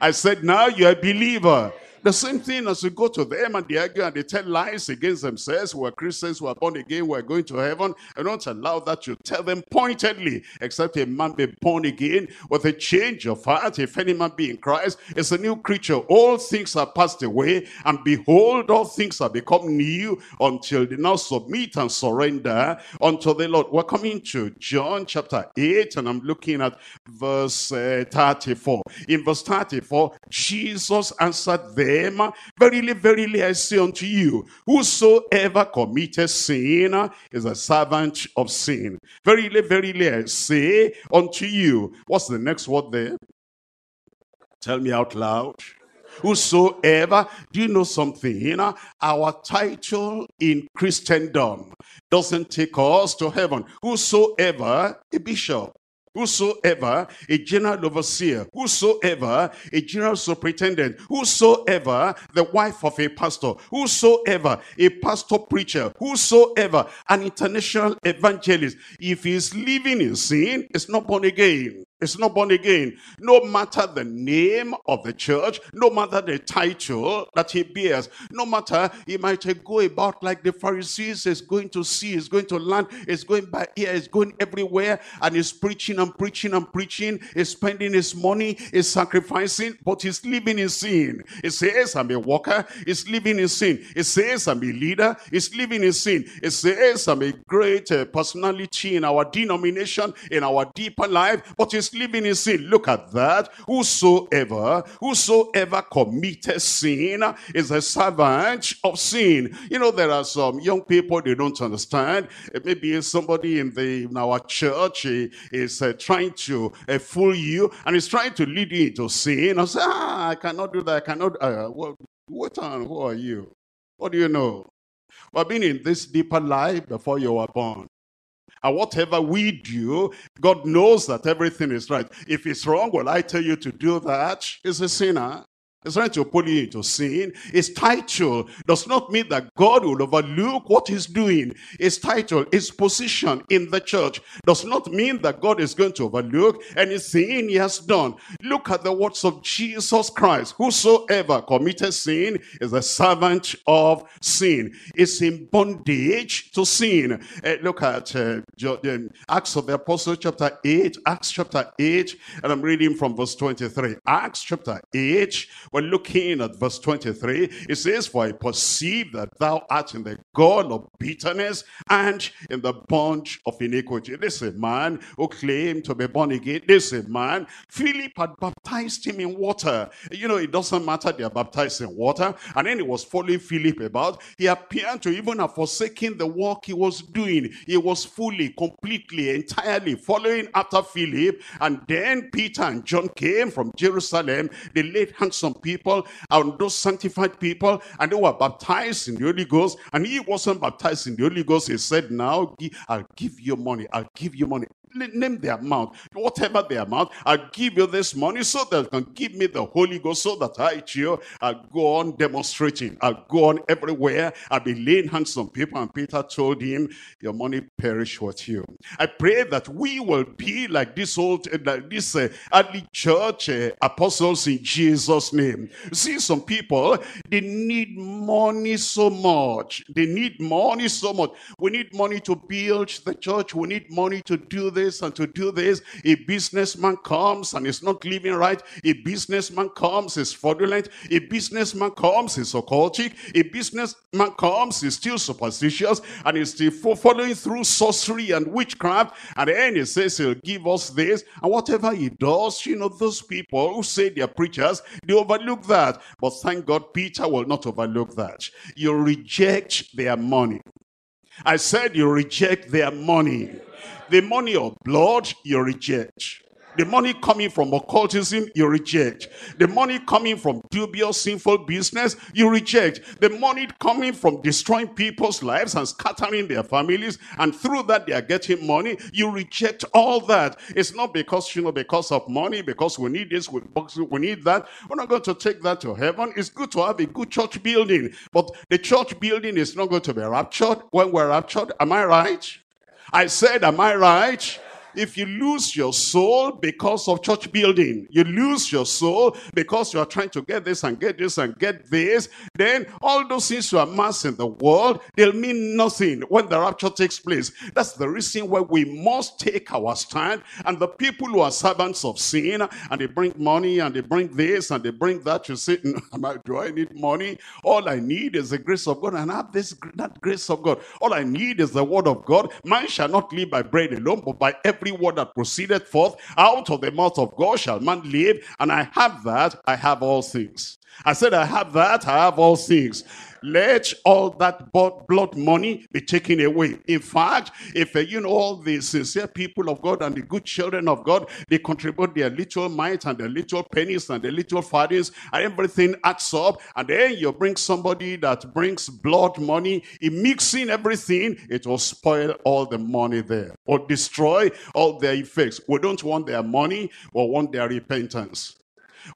I said, now you're a believer. The same thing as we go to them and they argue and they tell lies against themselves. We're Christians, we're born again, we're going to heaven. I don't allow that to tell them pointedly, except a man be born again with a change of heart. If any man be in Christ, is a new creature. All things are passed away, and behold, all things are become new until they now submit and surrender unto the Lord. We're coming to John chapter 8, and I'm looking at verse uh, 34. In verse 34, Jesus answered them them, Verily, verily, I say unto you, whosoever committeth sin is a servant of sin. Verily, verily, I say unto you. What's the next word there? Tell me out loud whosoever. Do you know something? You know, our title in Christendom doesn't take us to heaven. Whosoever, a bishop, whosoever a general overseer, whosoever a general superintendent, whosoever the wife of a pastor, whosoever a pastor preacher, whosoever an international evangelist, if he's living in sin, is not born again is not born again. No matter the name of the church, no matter the title that he bears, no matter he might go about like the Pharisees is going to see, is going to land, is going by ear, is going everywhere, and is preaching and preaching and preaching, is spending his money, is sacrificing, but he's living in sin. He says, I'm a worker, he's living in sin. He says, I'm a leader, he's living in sin. He says, I'm a great uh, personality in our denomination, in our deeper life, but he's living in sin. Look at that. Whosoever, whosoever committed sin is a servant of sin. You know, there are some young people, they don't understand. Maybe somebody in the in our church is uh, trying to uh, fool you and is trying to lead you into sin. I say, ah, I cannot do that. I cannot. Uh, what, what on? Who are you? What do you know? Well, being in this deeper life before you were born. And whatever we do, God knows that everything is right. If it's wrong, will I tell you to do that? Is a sinner. He's trying to pull you into sin. His title does not mean that God will overlook what he's doing. His title, his position in the church does not mean that God is going to overlook anything he has done. Look at the words of Jesus Christ. Whosoever committed sin is a servant of sin. Is in bondage to sin. Uh, look at uh, Acts of the Apostle chapter 8. Acts chapter 8. And I'm reading from verse 23. Acts chapter 8 we're looking at verse 23. It says, For I perceive that thou art in the gall of bitterness and in the bunch of iniquity. This is a man who claimed to be born again. This is a man, Philip had baptized him in water. You know, it doesn't matter they are baptized in water. And then he was following Philip about. He appeared to even have forsaken the work he was doing. He was fully, completely, entirely following after Philip. And then Peter and John came from Jerusalem. They laid hands on people and those sanctified people and they were baptized in the Holy Ghost and he wasn't baptized in the Holy Ghost he said now I'll give you money I'll give you money name the amount, whatever the amount, I'll give you this money so that you can give me the Holy Ghost so that I too, I'll go on demonstrating. I'll go on everywhere. I'll be laying hands on people. And Peter told him, your money perish with you. I pray that we will be like this old, like this uh, early church uh, apostles in Jesus' name. See, some people, they need money so much. They need money so much. We need money to build the church. We need money to do this and to do this. A businessman comes and is not living right. A businessman comes, is fraudulent. A businessman comes, is occultic. A businessman comes, is still superstitious and is still following through sorcery and witchcraft. And then he says he'll give us this. And whatever he does, you know, those people who say they're preachers, they overlook that. But thank God Peter will not overlook that. You reject their money. I said you reject their money. The money of blood, you reject. The money coming from occultism, you reject. The money coming from dubious, sinful business, you reject. The money coming from destroying people's lives and scattering their families, and through that they are getting money, you reject all that. It's not because, you know, because of money, because we need this, we, we need that. We're not going to take that to heaven. It's good to have a good church building, but the church building is not going to be raptured when we're raptured. Am I right? I said, am I right? If you lose your soul because of church building, you lose your soul because you are trying to get this and get this and get this, then all those things you amass in the world, they'll mean nothing when the rapture takes place. That's the reason why we must take our stand. And the people who are servants of sin, and they bring money, and they bring this, and they bring that, you say, mm, <laughs> do I need money? All I need is the grace of God, and have this that grace of God. All I need is the word of God. Man shall not live by bread alone, but by every every word that proceeded forth out of the mouth of God shall man live. And I have that, I have all things. I said, I have that, I have all things let all that blood money be taken away. In fact, if uh, you know all the sincere people of God and the good children of God, they contribute their little mites and their little pennies and their little fathers, and everything adds up, and then you bring somebody that brings blood money, in mixing everything, it will spoil all the money there or destroy all their effects. We don't want their money, we want their repentance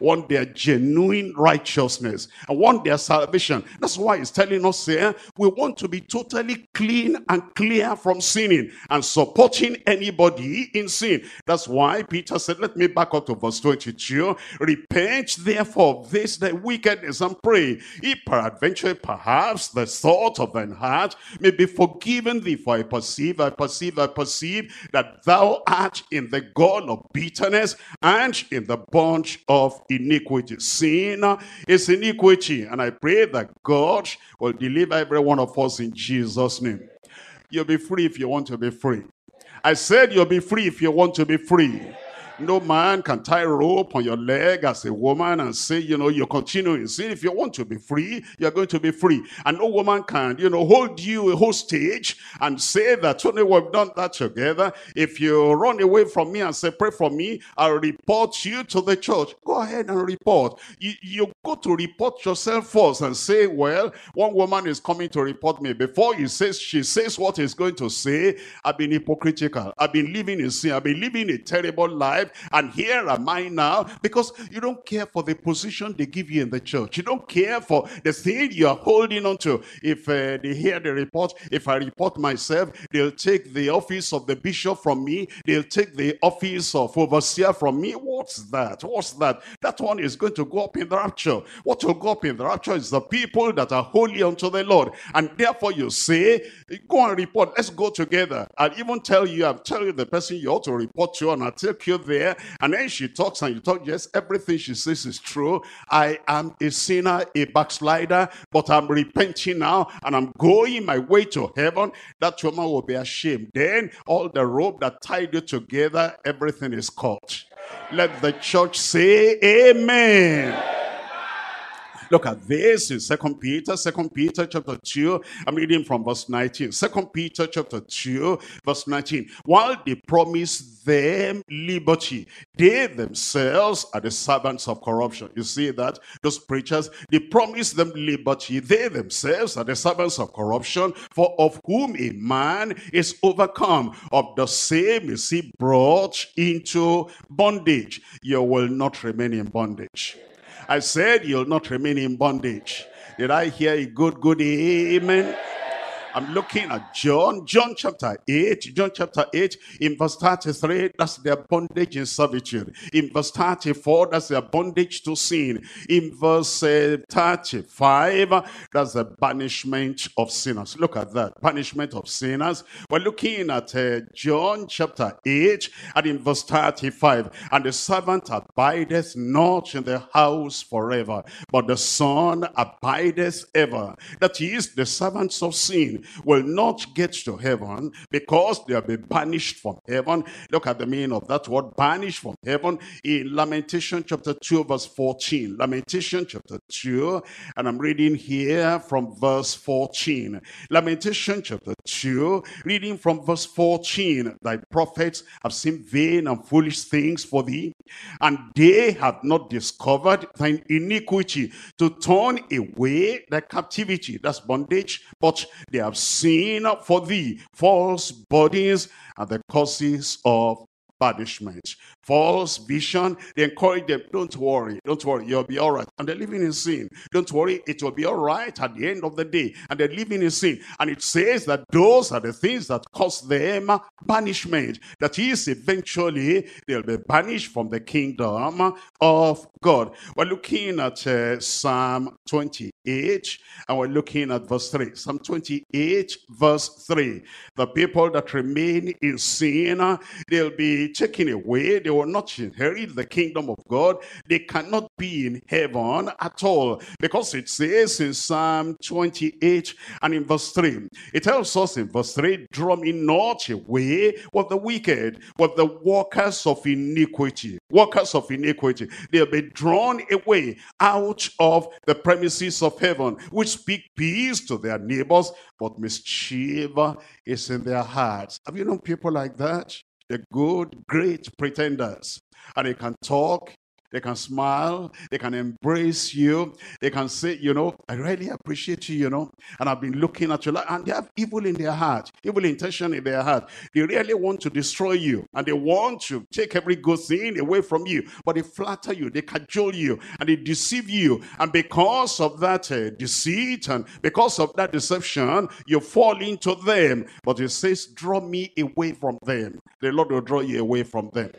want their genuine righteousness, and want their salvation. That's why he's telling us here, we want to be totally clean and clear from sinning and supporting anybody in sin. That's why Peter said, let me back up to verse 22. Repent therefore of this the wickedness and pray. If peradventure perhaps the thought of thine heart may be forgiven thee, for I perceive, I perceive, I perceive that thou art in the gall of bitterness and in the bunch of iniquity. Sin is iniquity. And I pray that God will deliver every one of us in Jesus' name. You'll be free if you want to be free. I said you'll be free if you want to be free. No man can tie rope on your leg as a woman and say, you know, you continue in sin. If you want to be free, you're going to be free. And no woman can, you know, hold you a hostage and say that only we've done that together. If you run away from me and say, pray for me, I'll report you to the church. Go ahead and report. You, you go to report yourself first and say, well, one woman is coming to report me. Before you says, she says what he's going to say, I've been hypocritical. I've been living in sin. I've been living a terrible life And here am I now because you don't care for the position they give you in the church. You don't care for the thing you are holding on to. If uh, they hear the report, if I report myself, they'll take the office of the bishop from me. They'll take the office of overseer from me. What's that? What's that? That one is going to go up in the rapture. What will go up in the rapture is the people that are holy unto the Lord. And therefore you say, go and report. Let's go together. I'll even tell you, I'll tell you the person you ought to report to and I'll take you there. And then she talks and you talk, yes, everything she says is true. I am a sinner, a backslider, but I'm repenting now and I'm going my way to heaven. That woman will be ashamed. Then all the rope that tied you together, everything is caught. Let the church say amen. Look at this in Second Peter, Second Peter chapter 2. I'm reading from verse 19. Second Peter chapter 2, verse 19. While they promise them liberty, they themselves are the servants of corruption. You see that? Those preachers, they promise them liberty. They themselves are the servants of corruption, for of whom a man is overcome, of the same is he brought into bondage. You will not remain in bondage. I said you'll not remain in bondage. Did I hear a good, good amen? I'm looking at John, John chapter 8, John chapter 8, in verse 33, that's their bondage in servitude. In verse 34, that's their bondage to sin. In verse uh, 35, that's the banishment of sinners. Look at that, banishment of sinners. We're looking at uh, John chapter 8, and in verse 35, and the servant abideth not in the house forever, but the son abideth ever. That is the servants of sin will not get to heaven because they'll be banished from heaven. Look at the meaning of that word, banished from heaven in Lamentation chapter 2 verse 14. Lamentation chapter 2 and I'm reading here from verse 14. Lamentation chapter 2 reading from verse 14. Thy prophets have seen vain and foolish things for thee and they have not discovered thine iniquity to turn away thy captivity. That's bondage. But they have seen for thee false bodies and the causes of banishment false vision. They encourage them, don't worry, don't worry, you'll be all right. And they're living in sin. Don't worry, it will be all right at the end of the day. And they're living in sin. And it says that those are the things that cause them banishment. That is, eventually, they'll be banished from the kingdom of God. We're looking at uh, Psalm 28, and we're looking at verse 3. Psalm 28, verse 3. The people that remain in sin, they'll be taken away. They will not inherit the kingdom of God. They cannot be in heaven at all. Because it says in Psalm 28 and in verse 3, it tells us in verse 3, draw me not away with the wicked, with the workers of iniquity. Workers of iniquity. They'll be drawn away out of the premises of heaven, which speak peace to their neighbors, but mischief is in their hearts. Have you known people like that? The good, great pretenders. And they can talk, they can smile. They can embrace you. They can say, you know, I really appreciate you, you know. And I've been looking at you. And they have evil in their heart, evil intention in their heart. They really want to destroy you. And they want to take every good thing away from you. But they flatter you. They cajole you. And they deceive you. And because of that uh, deceit and because of that deception, you fall into them. But it says, draw me away from them. The Lord will draw you away from them.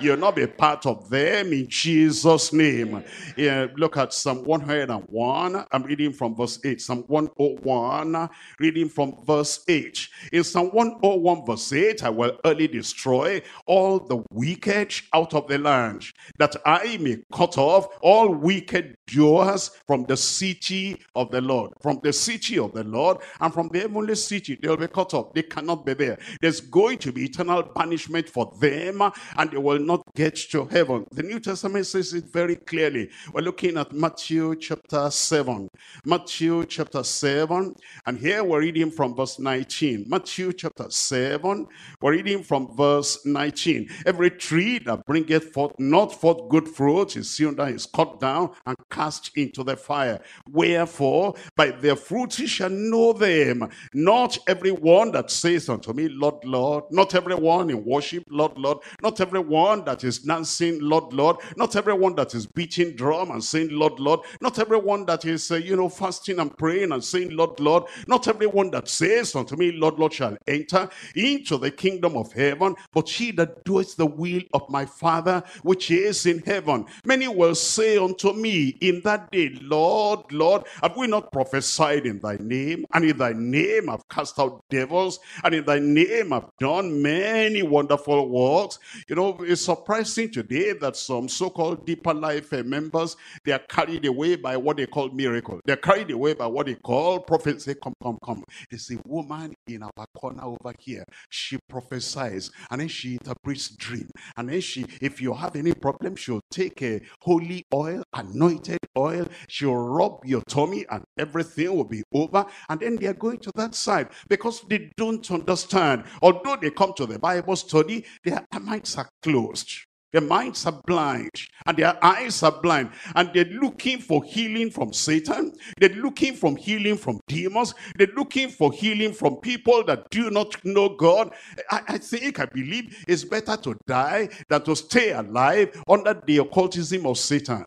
You'll not be part of them in Jesus Jesus' name. Yeah, look at Psalm 101. I'm reading from verse 8. Psalm 101, reading from verse 8. In Psalm 101, verse 8, I will early destroy all the wicked out of the land, that I may cut off all wicked doers from the city of the Lord. From the city of the Lord and from the heavenly city, they'll be cut off. They cannot be there. There's going to be eternal punishment for them, and they will not get to heaven. The New Testament references it very clearly. We're looking at Matthew chapter 7. Matthew chapter 7. And here we're reading from verse 19. Matthew chapter 7. We're reading from verse 19. Every tree that bringeth forth not forth good fruit is soon that is cut down and cast into the fire. Wherefore, by their fruits ye shall know them. Not everyone that says unto me, Lord, Lord. Not everyone in worship, Lord, Lord. Not everyone that is dancing, Lord, Lord. Not everyone that is beating drum and saying, Lord, Lord. Not everyone that is, uh, you know, fasting and praying and saying, Lord, Lord. Not everyone that says unto me, Lord, Lord, shall enter into the kingdom of heaven, but he that doeth the will of my Father which is in heaven. Many will say unto me in that day, Lord, Lord, have we not prophesied in thy name? And in thy name have cast out devils, and in thy name have done many wonderful works. You know, it's surprising today that some so-called deeper life uh, members, they are carried away by what they call miracle. They're carried away by what they call prophecy. Come, come, come. There's a woman in our corner over here. She prophesies and then she interprets dream. And then she, if you have any problem, she'll take a holy oil, anointed oil. She'll rub your tummy and everything will be over. And then they're going to that side because they don't understand. Although they come to the Bible study, their minds are closed. Their minds are blind and their eyes are blind and they're looking for healing from Satan. They're looking for healing from demons. They're looking for healing from people that do not know God. I, I think, I believe it's better to die than to stay alive under the occultism of Satan.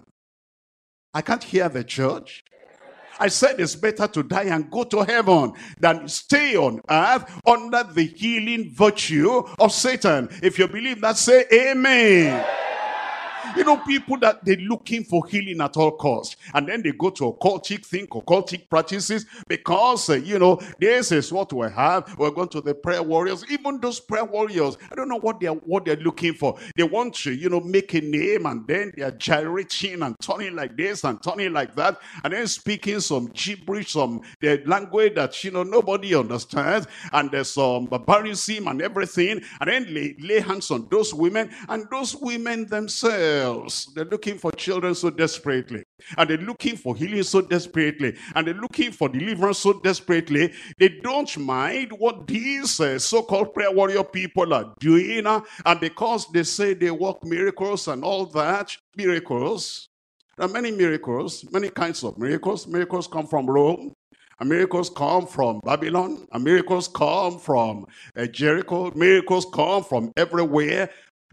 I can't hear the church. I said it's better to die and go to heaven than stay on earth under the healing virtue of Satan. If you believe that, say amen. You know, people that they're looking for healing at all costs. And then they go to occultic thing, occultic practices, because, uh, you know, this is what we have. We're going to the prayer warriors. Even those prayer warriors, I don't know what they're what they're looking for. They want to, you know, make a name and then they're gyrating and turning like this and turning like that. And then speaking some gibberish, some the language that, you know, nobody understands. And there's some barbarism and everything. And then lay, lay hands on those women and those women themselves they're looking for children so desperately. And they're looking for healing so desperately. And they're looking for deliverance so desperately. They don't mind what these uh, so-called prayer warrior people are doing. Uh, and because they say they work miracles and all that, miracles, there are many miracles, many kinds of miracles. Miracles come from Rome. And miracles come from Babylon. And miracles come from uh, Jericho. Miracles come from everywhere.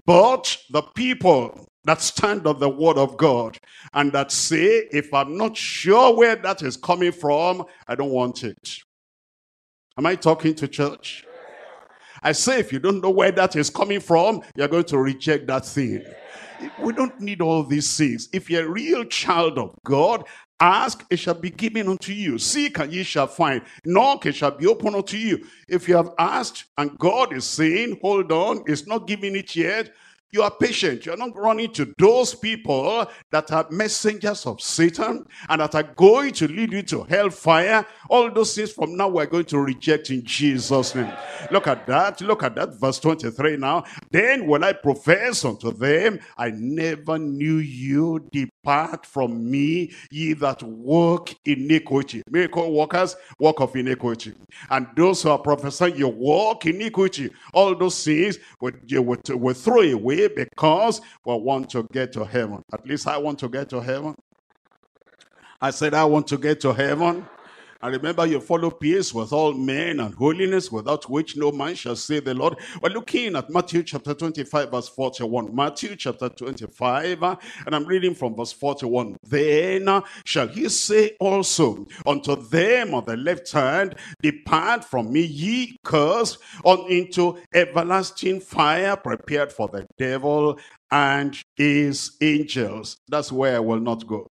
But the people that stand on the word of God and that say, if I'm not sure where that is coming from, I don't want it. Am I talking to church? I say, if you don't know where that is coming from, you're going to reject that thing. We don't need all these things. If you're a real child of God, ask, it shall be given unto you. Seek, and ye shall find. Knock, it shall be opened unto you. If you have asked, and God is saying, hold on, it's not giving it yet, you are patient. You're not running to those people that are messengers of Satan and that are going to lead you to hellfire. All those things from now we're going to reject in Jesus' name. Look at that. Look at that. Verse 23 now. Then will I profess unto them, I never knew you. Depart from me, ye that work iniquity. Miracle workers, work of iniquity. And those who are prophesying, you walk iniquity. All those things you would, would throw away because we want to get to heaven. At least I want to get to heaven. I said, I want to get to heaven. And remember, you follow peace with all men and holiness, without which no man shall see the Lord. We're looking at Matthew chapter 25, verse 41. Matthew chapter 25, and I'm reading from verse 41. Then shall he say also unto them on the left hand, Depart from me, ye cursed, on into everlasting fire prepared for the devil and his angels. That's where I will not go.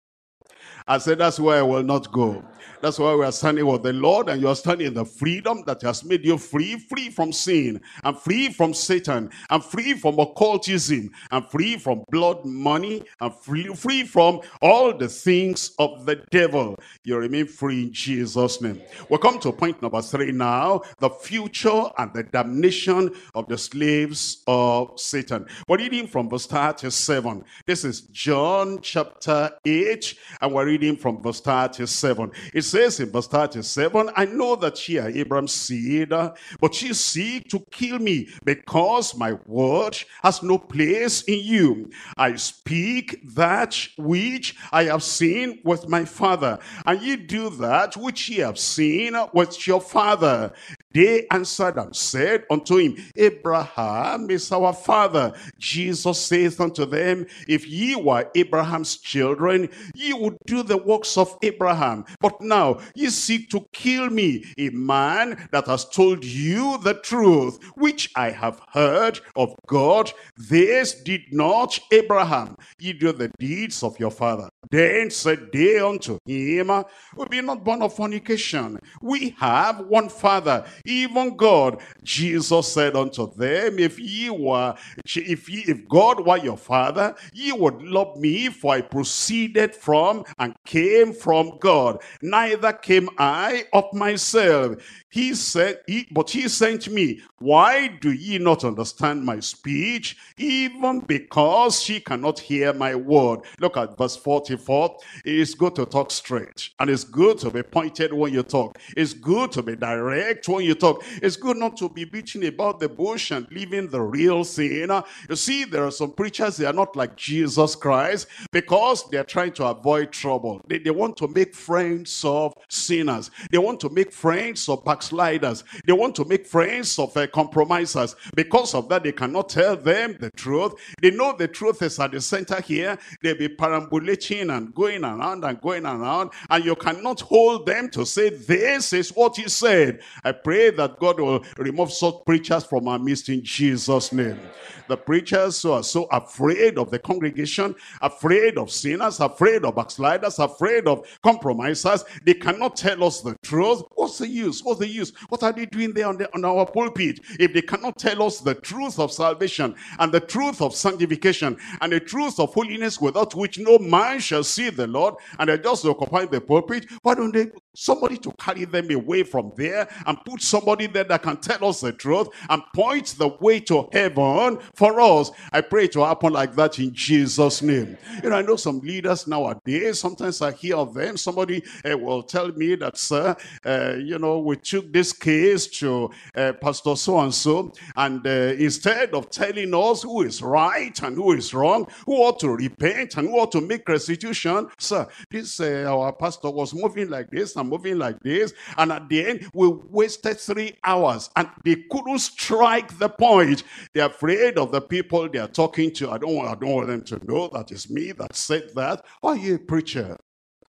I said, that's where I will not go. That's why we are standing with the Lord and you are standing in the freedom that has made you free, free from sin and free from Satan and free from occultism and free from blood money and free, free from all the things of the devil. You remain free in Jesus' name. We come to point number three now, the future and the damnation of the slaves of Satan. We're reading from verse 37. This is John chapter 8 and we're reading from verse 37. It says in verse 37, I know that ye are Abraham's seed, but ye seek to kill me because my word has no place in you. I speak that which I have seen with my father, and ye do that which ye have seen with your father. They answered and said unto him, Abraham is our father. Jesus saith unto them, If ye were Abraham's children, ye would do the works of Abraham. But now ye seek to kill me, a man that has told you the truth, which I have heard of God. This did not Abraham. Ye do the deeds of your father. Then said they unto him, We be not born of fornication. We have one father, even God. Jesus said unto them, If ye were, if ye, if God were your father, ye would love me, for I proceeded from and came from God. Neither came I of myself. He said, he, but he sent me. Why do ye not understand my speech? Even because she cannot hear my word. Look at verse 44. It is good to talk straight. And it's good to be pointed when you talk. It's good to be direct when you talk. It's good not to be beating about the bush and leaving the real thing. You see, there are some preachers, they are not like Jesus Christ because they're trying to avoid trouble. They, they want to make friends of sinners. They want to make friends of backsliders. They want to make friends of uh, compromisers. Because of that, they cannot tell them the truth. They know the truth is at the center here. They'll be perambulating and going around and going around. And you cannot hold them to say, this is what he said. I pray that God will remove such preachers from our midst in Jesus' name. The preachers who are so afraid of the congregation, afraid of sinners, afraid of backsliders, afraid of compromisers, they cannot tell us the truth. What's the use? What's the use? What are they doing there on, the, on our pulpit? If they cannot tell us the truth of salvation and the truth of sanctification and the truth of holiness without which no man shall see the Lord, and they're just occupying the pulpit, why don't they somebody to carry them away from there and put somebody there that can tell us the truth and point the way to heaven for us. I pray it to happen like that in Jesus' name. You know, I know some leaders nowadays, sometimes I hear of them, somebody uh, will tell me that, sir, uh, you know, we took this case to uh, Pastor so-and-so, and instead of telling us who is right and who is wrong, who ought to repent and who ought to make restitution, sir, this our pastor was moving like this and moving like this, and at the end, we wasted three hours, and they couldn't strike the point. They're afraid of the people they are talking to. I don't want, I don't want them to know that it's me that said that. Why are you a preacher?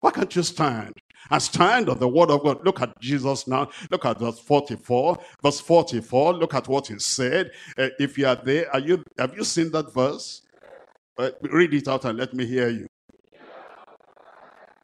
Why can't you stand? And stand on the word of God. Look at Jesus now. Look at verse 44. Verse 44. Look at what he said. Uh, if you are there, are you have you seen that verse? Uh, read it out and let me hear you.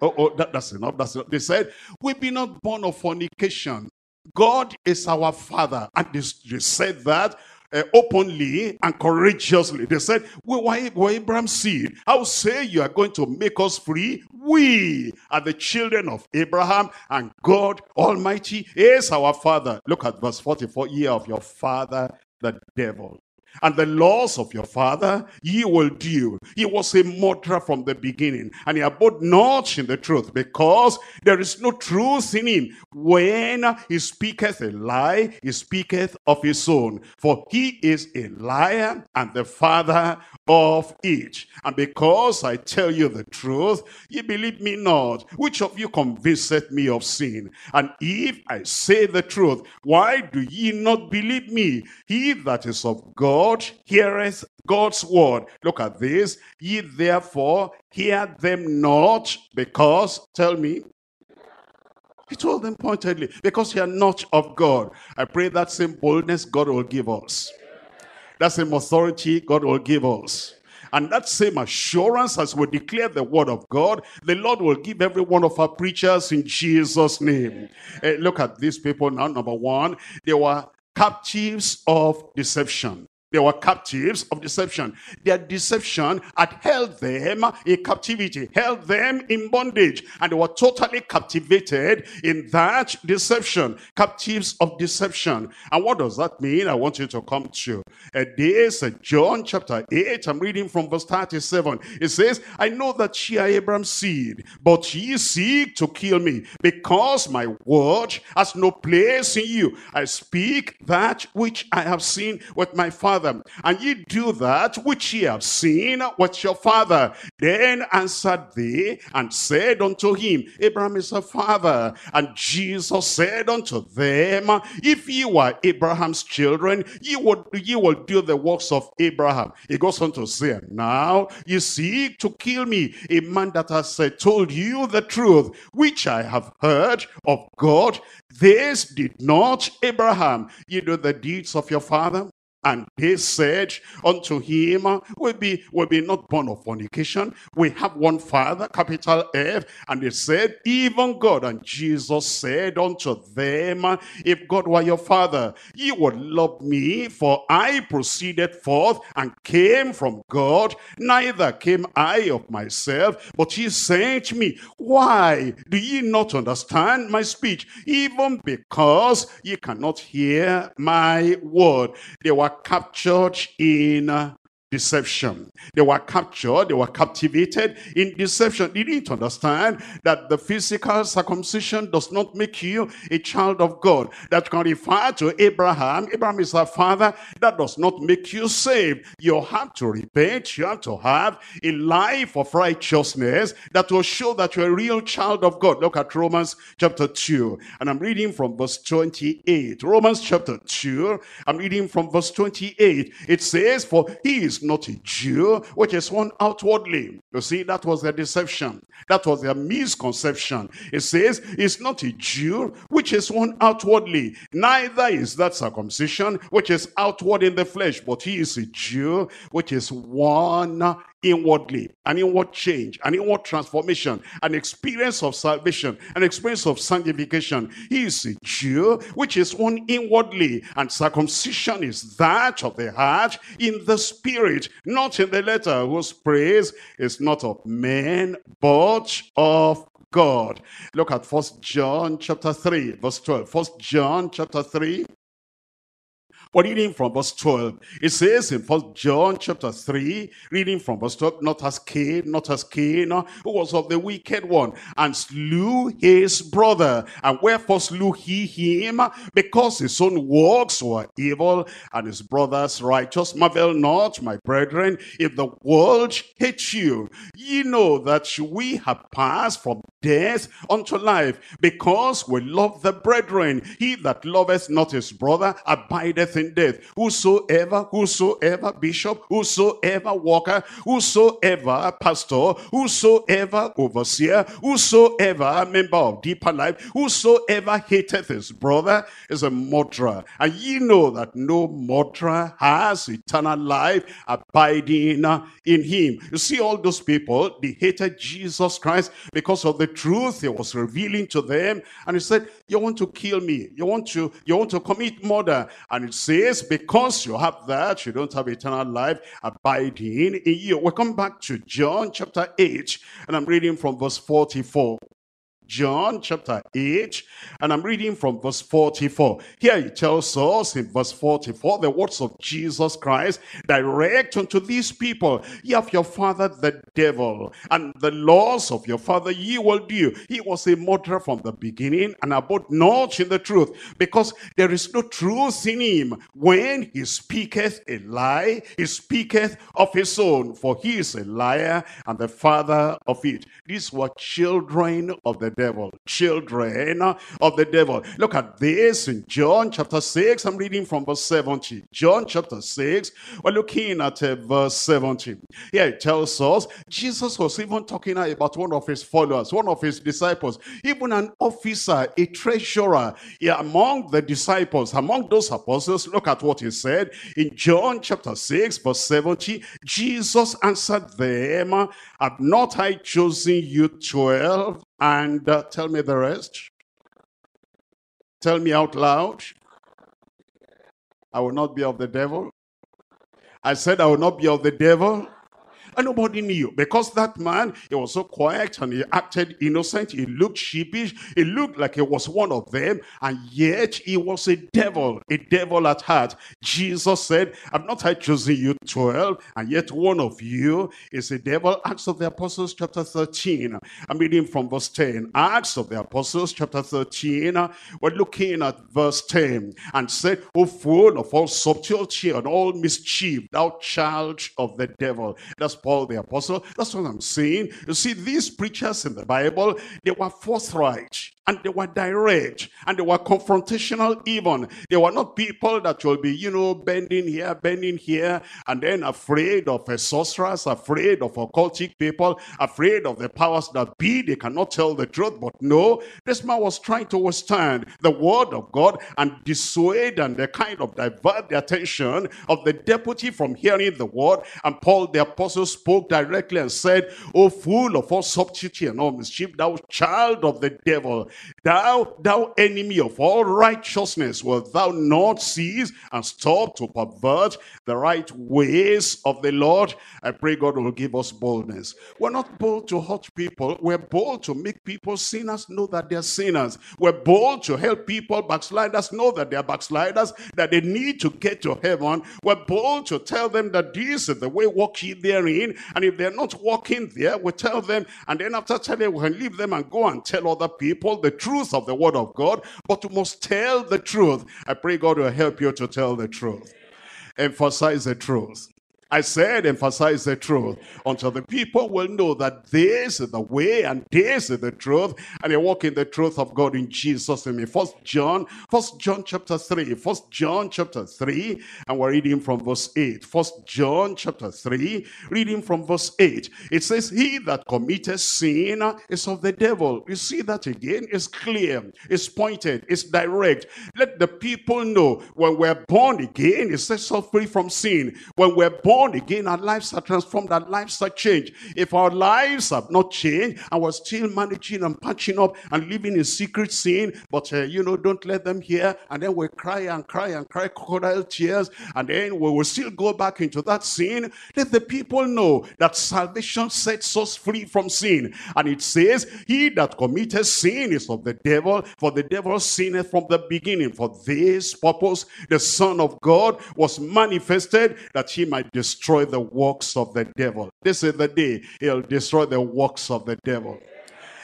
Oh, oh that, that's enough. That's enough. They said, we be not born of fornication. God is our father. And they, they said that uh, openly and courageously. They said, we were, we Abraham's seed. How say you are going to make us free? We are the children of Abraham and God Almighty is our father. Look at verse 44, year of your father, the devil and the laws of your father ye will do. He was a murderer from the beginning, and he abode not in the truth, because there is no truth in him. When he speaketh a lie, he speaketh of his own, for he is a liar and the father of it. And because I tell you the truth, ye believe me not. Which of you convinceth me of sin? And if I say the truth, why do ye not believe me? He that is of God, God heareth God's word. Look at this. Ye therefore hear them not because, tell me, he told them pointedly, because you are not of God. I pray that same boldness God will give us. That same authority God will give us. And that same assurance as we declare the word of God, the Lord will give every one of our preachers in Jesus' name. Uh, look at these people now. Number one, they were captives of deception. They were captives of deception. Their deception had held them in captivity, held them in bondage, and they were totally captivated in that deception. Captives of deception. And what does that mean? I want you to come to uh, this, uh, John chapter 8. I'm reading from verse 37. It says, I know that ye are Abraham's seed, but ye seek to kill me, because my word has no place in you. I speak that which I have seen with my father father, and ye do that which ye have seen with your father. Then answered they and said unto him, Abraham is a father. And Jesus said unto them, If ye were Abraham's children, ye would ye will do the works of Abraham. He goes on to say, Now ye seek to kill me, a man that has uh, told you the truth, which I have heard of God. This did not Abraham. You do the deeds of your father. And they said unto him, we be, we be not born of fornication. We have one father, capital F. And they said, even God. And Jesus said unto them, if God were your father, you would love me, for I proceeded forth and came from God. Neither came I of myself, but he sent me. Why do ye not understand my speech? Even because ye cannot hear my word. They were captured in uh, deception. They were captured, they were captivated in deception. They didn't understand that the physical circumcision does not make you a child of God. That can refer to Abraham. Abraham is our father. That does not make you saved. You have to repent. You have to have a life of righteousness that will show that you're a real child of God. Look at Romans chapter 2. And I'm reading from verse 28. Romans chapter 2. I'm reading from verse 28. It says, For he is not a Jew, which is one outwardly. You see, that was their deception. That was their misconception. It says, it's not a Jew, which is one outwardly. Neither is that circumcision, which is outward in the flesh, but he is a Jew, which is one inwardly, an inward change, an inward transformation, an experience of salvation, an experience of sanctification. He is a Jew, which is one inwardly, and circumcision is that of the heart in the spirit, not in the letter, whose praise is not of men, but of God. Look at First John chapter 3, verse 12. First John chapter 3, we're reading from verse 12. It says in First John chapter 3, reading from verse 12, not as Cain, not as Cain, uh, who was of the wicked one, and slew his brother. And wherefore slew he him? Because his own works were evil, and his brother's righteous. Marvel not, my brethren, if the world hates you. Ye know that we have passed from death unto life, because we love the brethren. He that loveth not his brother abideth death. Whosoever, whosoever bishop, whosoever worker, whosoever pastor, whosoever overseer, whosoever member of deeper life, whosoever hateth his brother is a murderer. And ye know that no murderer has eternal life abiding in him. You see all those people, they hated Jesus Christ because of the truth he was revealing to them. And he said, you want to kill me. You want to, you want to commit murder. And it says, because you have that, you don't have eternal life abiding in you. We come back to John chapter 8, and I'm reading from verse 44. John chapter 8, and I'm reading from verse 44. Here he tells us in verse 44, the words of Jesus Christ, direct unto these people, ye have your father the devil, and the laws of your father ye will do. He was a murderer from the beginning, and abode not in the truth, because there is no truth in him. When he speaketh a lie, he speaketh of his own, for he is a liar and the father of it. These were children of the devil. Children of the devil. Look at this in John chapter 6. I'm reading from verse 70. John chapter 6. We're looking at uh, verse 70. Here it tells us Jesus was even talking about one of his followers, one of his disciples, even an officer, a treasurer yeah, among the disciples, among those apostles. Look at what he said in John chapter 6, verse 70. Jesus answered them, Have not I chosen you twelve? And uh, tell me the rest. Tell me out loud. I will not be of the devil. I said I will not be of the devil. And nobody knew because that man, he was so quiet and he acted innocent. He looked sheepish. He looked like he was one of them. And yet he was a devil, a devil at heart. Jesus said, I'm not I chosen you 12, and yet one of you is a devil. Acts of the Apostles chapter 13. I'm reading from verse 10. Acts of the Apostles chapter 13. We're looking at verse 10 and said, O full of all subtlety and all mischief, thou child of the devil. That's Paul the apostle. That's what I'm saying. You see, these preachers in the Bible, they were forthright and they were direct and they were confrontational even. They were not people that will be you know bending here bending here and then afraid of a sorcerers afraid of occultic people afraid of the powers that be. They cannot tell the truth but no this man was trying to withstand the word of god and dissuade and the kind of divert the attention of the deputy from hearing the word. And paul the apostle spoke directly and said oh fool of all subtlety and all mischief thou child of the devil Thou, thou enemy of all righteousness, wilt thou not cease and stop to pervert the right ways of the Lord? I pray God will give us boldness. We're not bold to hurt people. We're bold to make people sinners know that they're sinners. We're bold to help people, backsliders, know that they're backsliders, that they need to get to heaven. We're bold to tell them that this is the way walk ye therein. And if they're not walking there, we tell them. And then after telling, we can leave them and go and tell other people the truth of the word of God, but you must tell the truth. I pray God will help you to tell the truth. Emphasize the truth. I said, emphasize the truth until the people will know that this is the way and this is the truth, and they walk in the truth of God in Jesus' name. First John, First John chapter 3, First John chapter 3, and we're reading from verse 8. First John chapter 3, reading from verse 8. It says, He that committeth sin is of the devil. You see that again? It's clear, it's pointed, it's direct. Let the people know when we're born again, it sets us free from sin. When we're born born again, our lives are transformed, our lives are changed. If our lives have not changed and we're still managing and patching up and living in secret sin, but uh, you know, don't let them hear, and then we cry and cry and cry crocodile tears, and then we will still go back into that sin. Let the people know that salvation sets us free from sin. And it says, He that committeth sin is of the devil, for the devil sinneth from the beginning. For this purpose, the Son of God was manifested that he might destroy destroy the works of the devil. This is the day he'll destroy the works of the devil.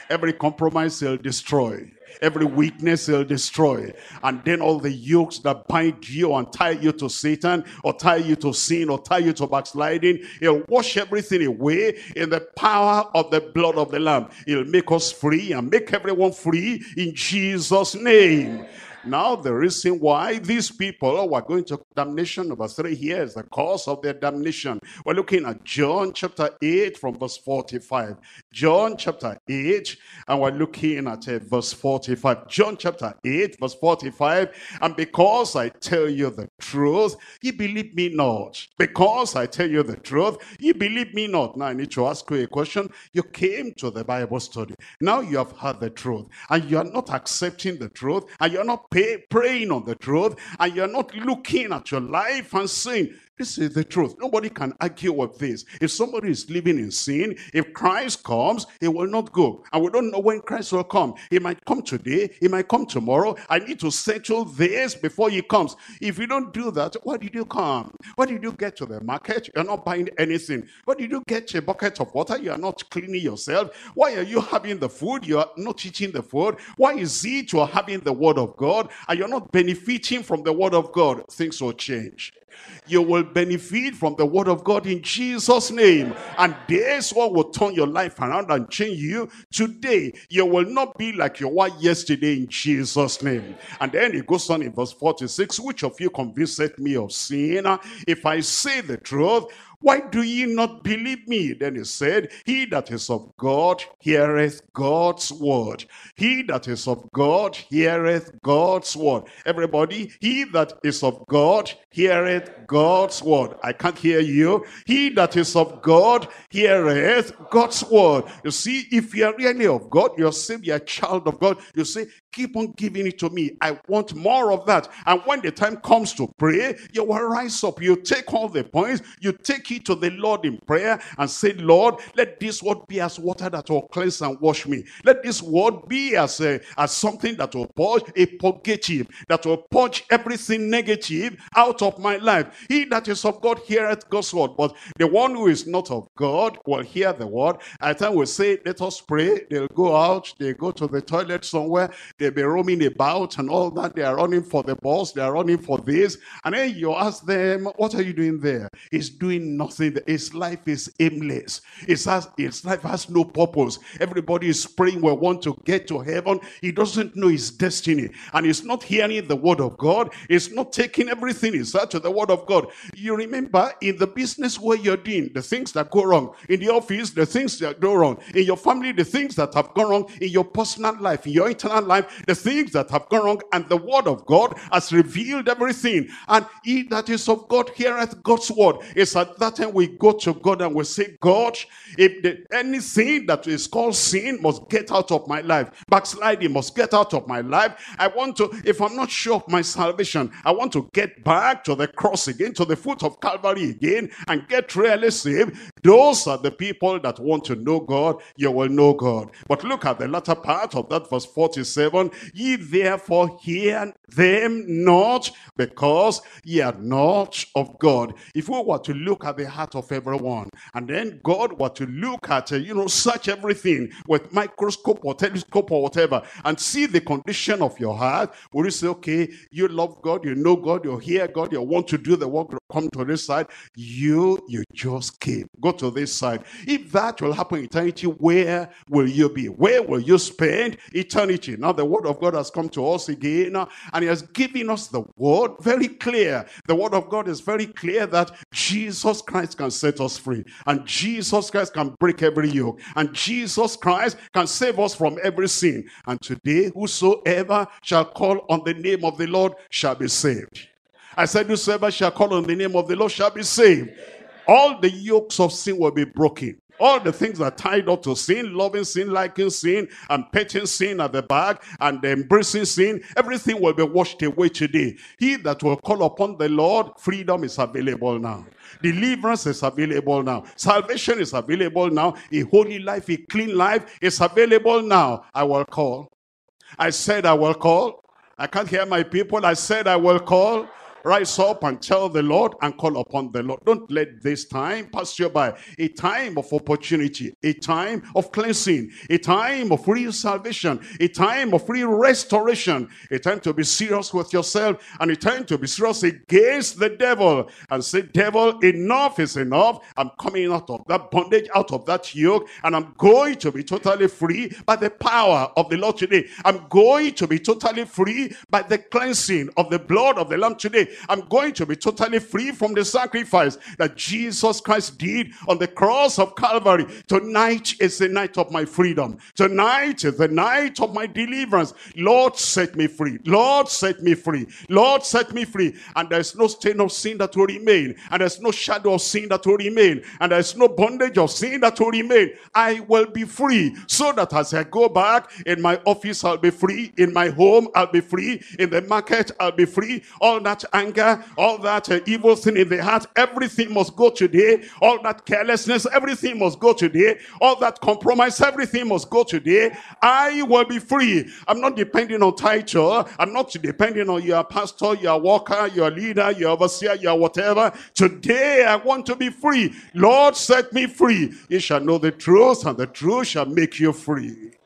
Every compromise he'll destroy. Every weakness he'll destroy. And then all the yokes that bind you and tie you to Satan or tie you to sin or tie you to backsliding, he'll wash everything away in the power of the blood of the Lamb. He'll make us free and make everyone free in Jesus' name. Now, the reason why these people were going to damnation, number three here is the cause of their damnation. We're looking at John chapter 8 from verse 45. John chapter 8, and we're looking at uh, verse 45. John chapter 8, verse 45. And because I tell you the truth, you believe me not. Because I tell you the truth, you believe me not. Now, I need to ask you a question. You came to the Bible study. Now you have heard the truth, and you are not accepting the truth, and you're not pay, praying on the truth and you're not looking at your life and saying, this is the truth. Nobody can argue with this. If somebody is living in sin, if Christ comes, he will not go. And we don't know when Christ will come. He might come today. He might come tomorrow. I need to settle this before he comes. If you don't do that, why did you come? Why did you get to the market? You're not buying anything. Why did you get a bucket of water? You are not cleaning yourself. Why are you having the food? You are not eating the food. Why is it you are having the word of God and you're not benefiting from the word of God? Things will change. You will benefit from the word of God in Jesus' name. And this one will turn your life around and change you today. You will not be like you were yesterday in Jesus' name. And then it goes on in verse 46, which of you convinceth me of sin? If I say the truth, why do ye not believe me? Then he said, He that is of God heareth God's word. He that is of God heareth God's word. Everybody, he that is of God heareth God's word. I can't hear you. He that is of God heareth God's word. You see, if you are really of God, you're saved, you're a child of God, you say, keep on giving it to me. I want more of that. And when the time comes to pray, you will rise up. You take all the points, you take it to the Lord in prayer and say, Lord, let this word be as water that will cleanse and wash me. Let this word be as, a, as something that will purge a purgative, that will purge everything negative out of my life. He that is of God heareth God's word, but the one who is not of God will hear the word. At time we say, let us pray. They'll go out, they go to the toilet somewhere, they'll be roaming about and all that. They are running for the boss, they are running for this. And then you ask them, what are you doing there? He's doing nothing. His life is aimless. His, has, his life has no purpose. Everybody is praying we want to get to heaven. He doesn't know his destiny. And he's not hearing the word of God. He's not taking everything inside to the word of God. You remember in the business where you're doing, the things that go wrong. In the office, the things that go wrong. In your family, the things that have gone wrong. In your personal life, in your internal life, the things that have gone wrong. And the word of God has revealed everything. And he that is of God heareth God's word. It's at that we go to God and we say, God, if the, anything that is called sin must get out of my life, backsliding must get out of my life. I want to, if I'm not sure of my salvation, I want to get back to the cross again, to the foot of Calvary again, and get really saved. Those are the people that want to know God. You will know God. But look at the latter part of that verse 47. Ye therefore hear them not, because ye are not of God. If we were to look at the heart of everyone, and then God were to look at, uh, you know, search everything with microscope or telescope or whatever, and see the condition of your heart, would you say, okay, you love God, you know God, you hear God, you want to do the work, come to this side, you, you just came. Go to this side. If that will happen eternity, where will you be? Where will you spend eternity? Now the word of God has come to us again, uh, and he has given us the word very clear. The word of God is very clear that Jesus Christ can set us free. And Jesus Christ can break every yoke. And Jesus Christ can save us from every sin. And today, whosoever shall call on the name of the Lord shall be saved. I said, whosoever shall call on the name of the Lord shall be saved. All the yokes of sin will be broken. All the things that are tied up to sin, loving sin, liking sin, and petting sin at the back, and embracing sin, everything will be washed away today. He that will call upon the Lord, freedom is available now. Deliverance is available now. Salvation is available now. A holy life, a clean life is available now. I will call. I said I will call. I can't hear my people. I said I will call. Rise up and tell the Lord and call upon the Lord. Don't let this time pass you by. A time of opportunity, a time of cleansing, a time of real salvation, a time of real restoration, a time to be serious with yourself, and a time to be serious against the devil and say, devil, enough is enough. I'm coming out of that bondage, out of that yoke, and I'm going to be totally free by the power of the Lord today. I'm going to be totally free by the cleansing of the blood of the Lamb today. I'm going to be totally free from the sacrifice that Jesus Christ did on the cross of Calvary. Tonight is the night of my freedom. Tonight is the night of my deliverance. Lord, set me free. Lord, set me free. Lord, set me free. And there's no stain of sin that will remain. And there's no shadow of sin that will remain. And there's no bondage of sin that will remain. I will be free so that as I go back in my office, I'll be free. In my home, I'll be free. In the market, I'll be free. All that anger, all that uh, evil thing in the heart, everything must go today. All that carelessness, everything must go today. All that compromise, everything must go today. I will be free. I'm not depending on title. I'm not depending on your pastor, your worker, your leader, your overseer, your whatever. Today I want to be free. Lord, set me free. You shall know the truth, and the truth shall make you free.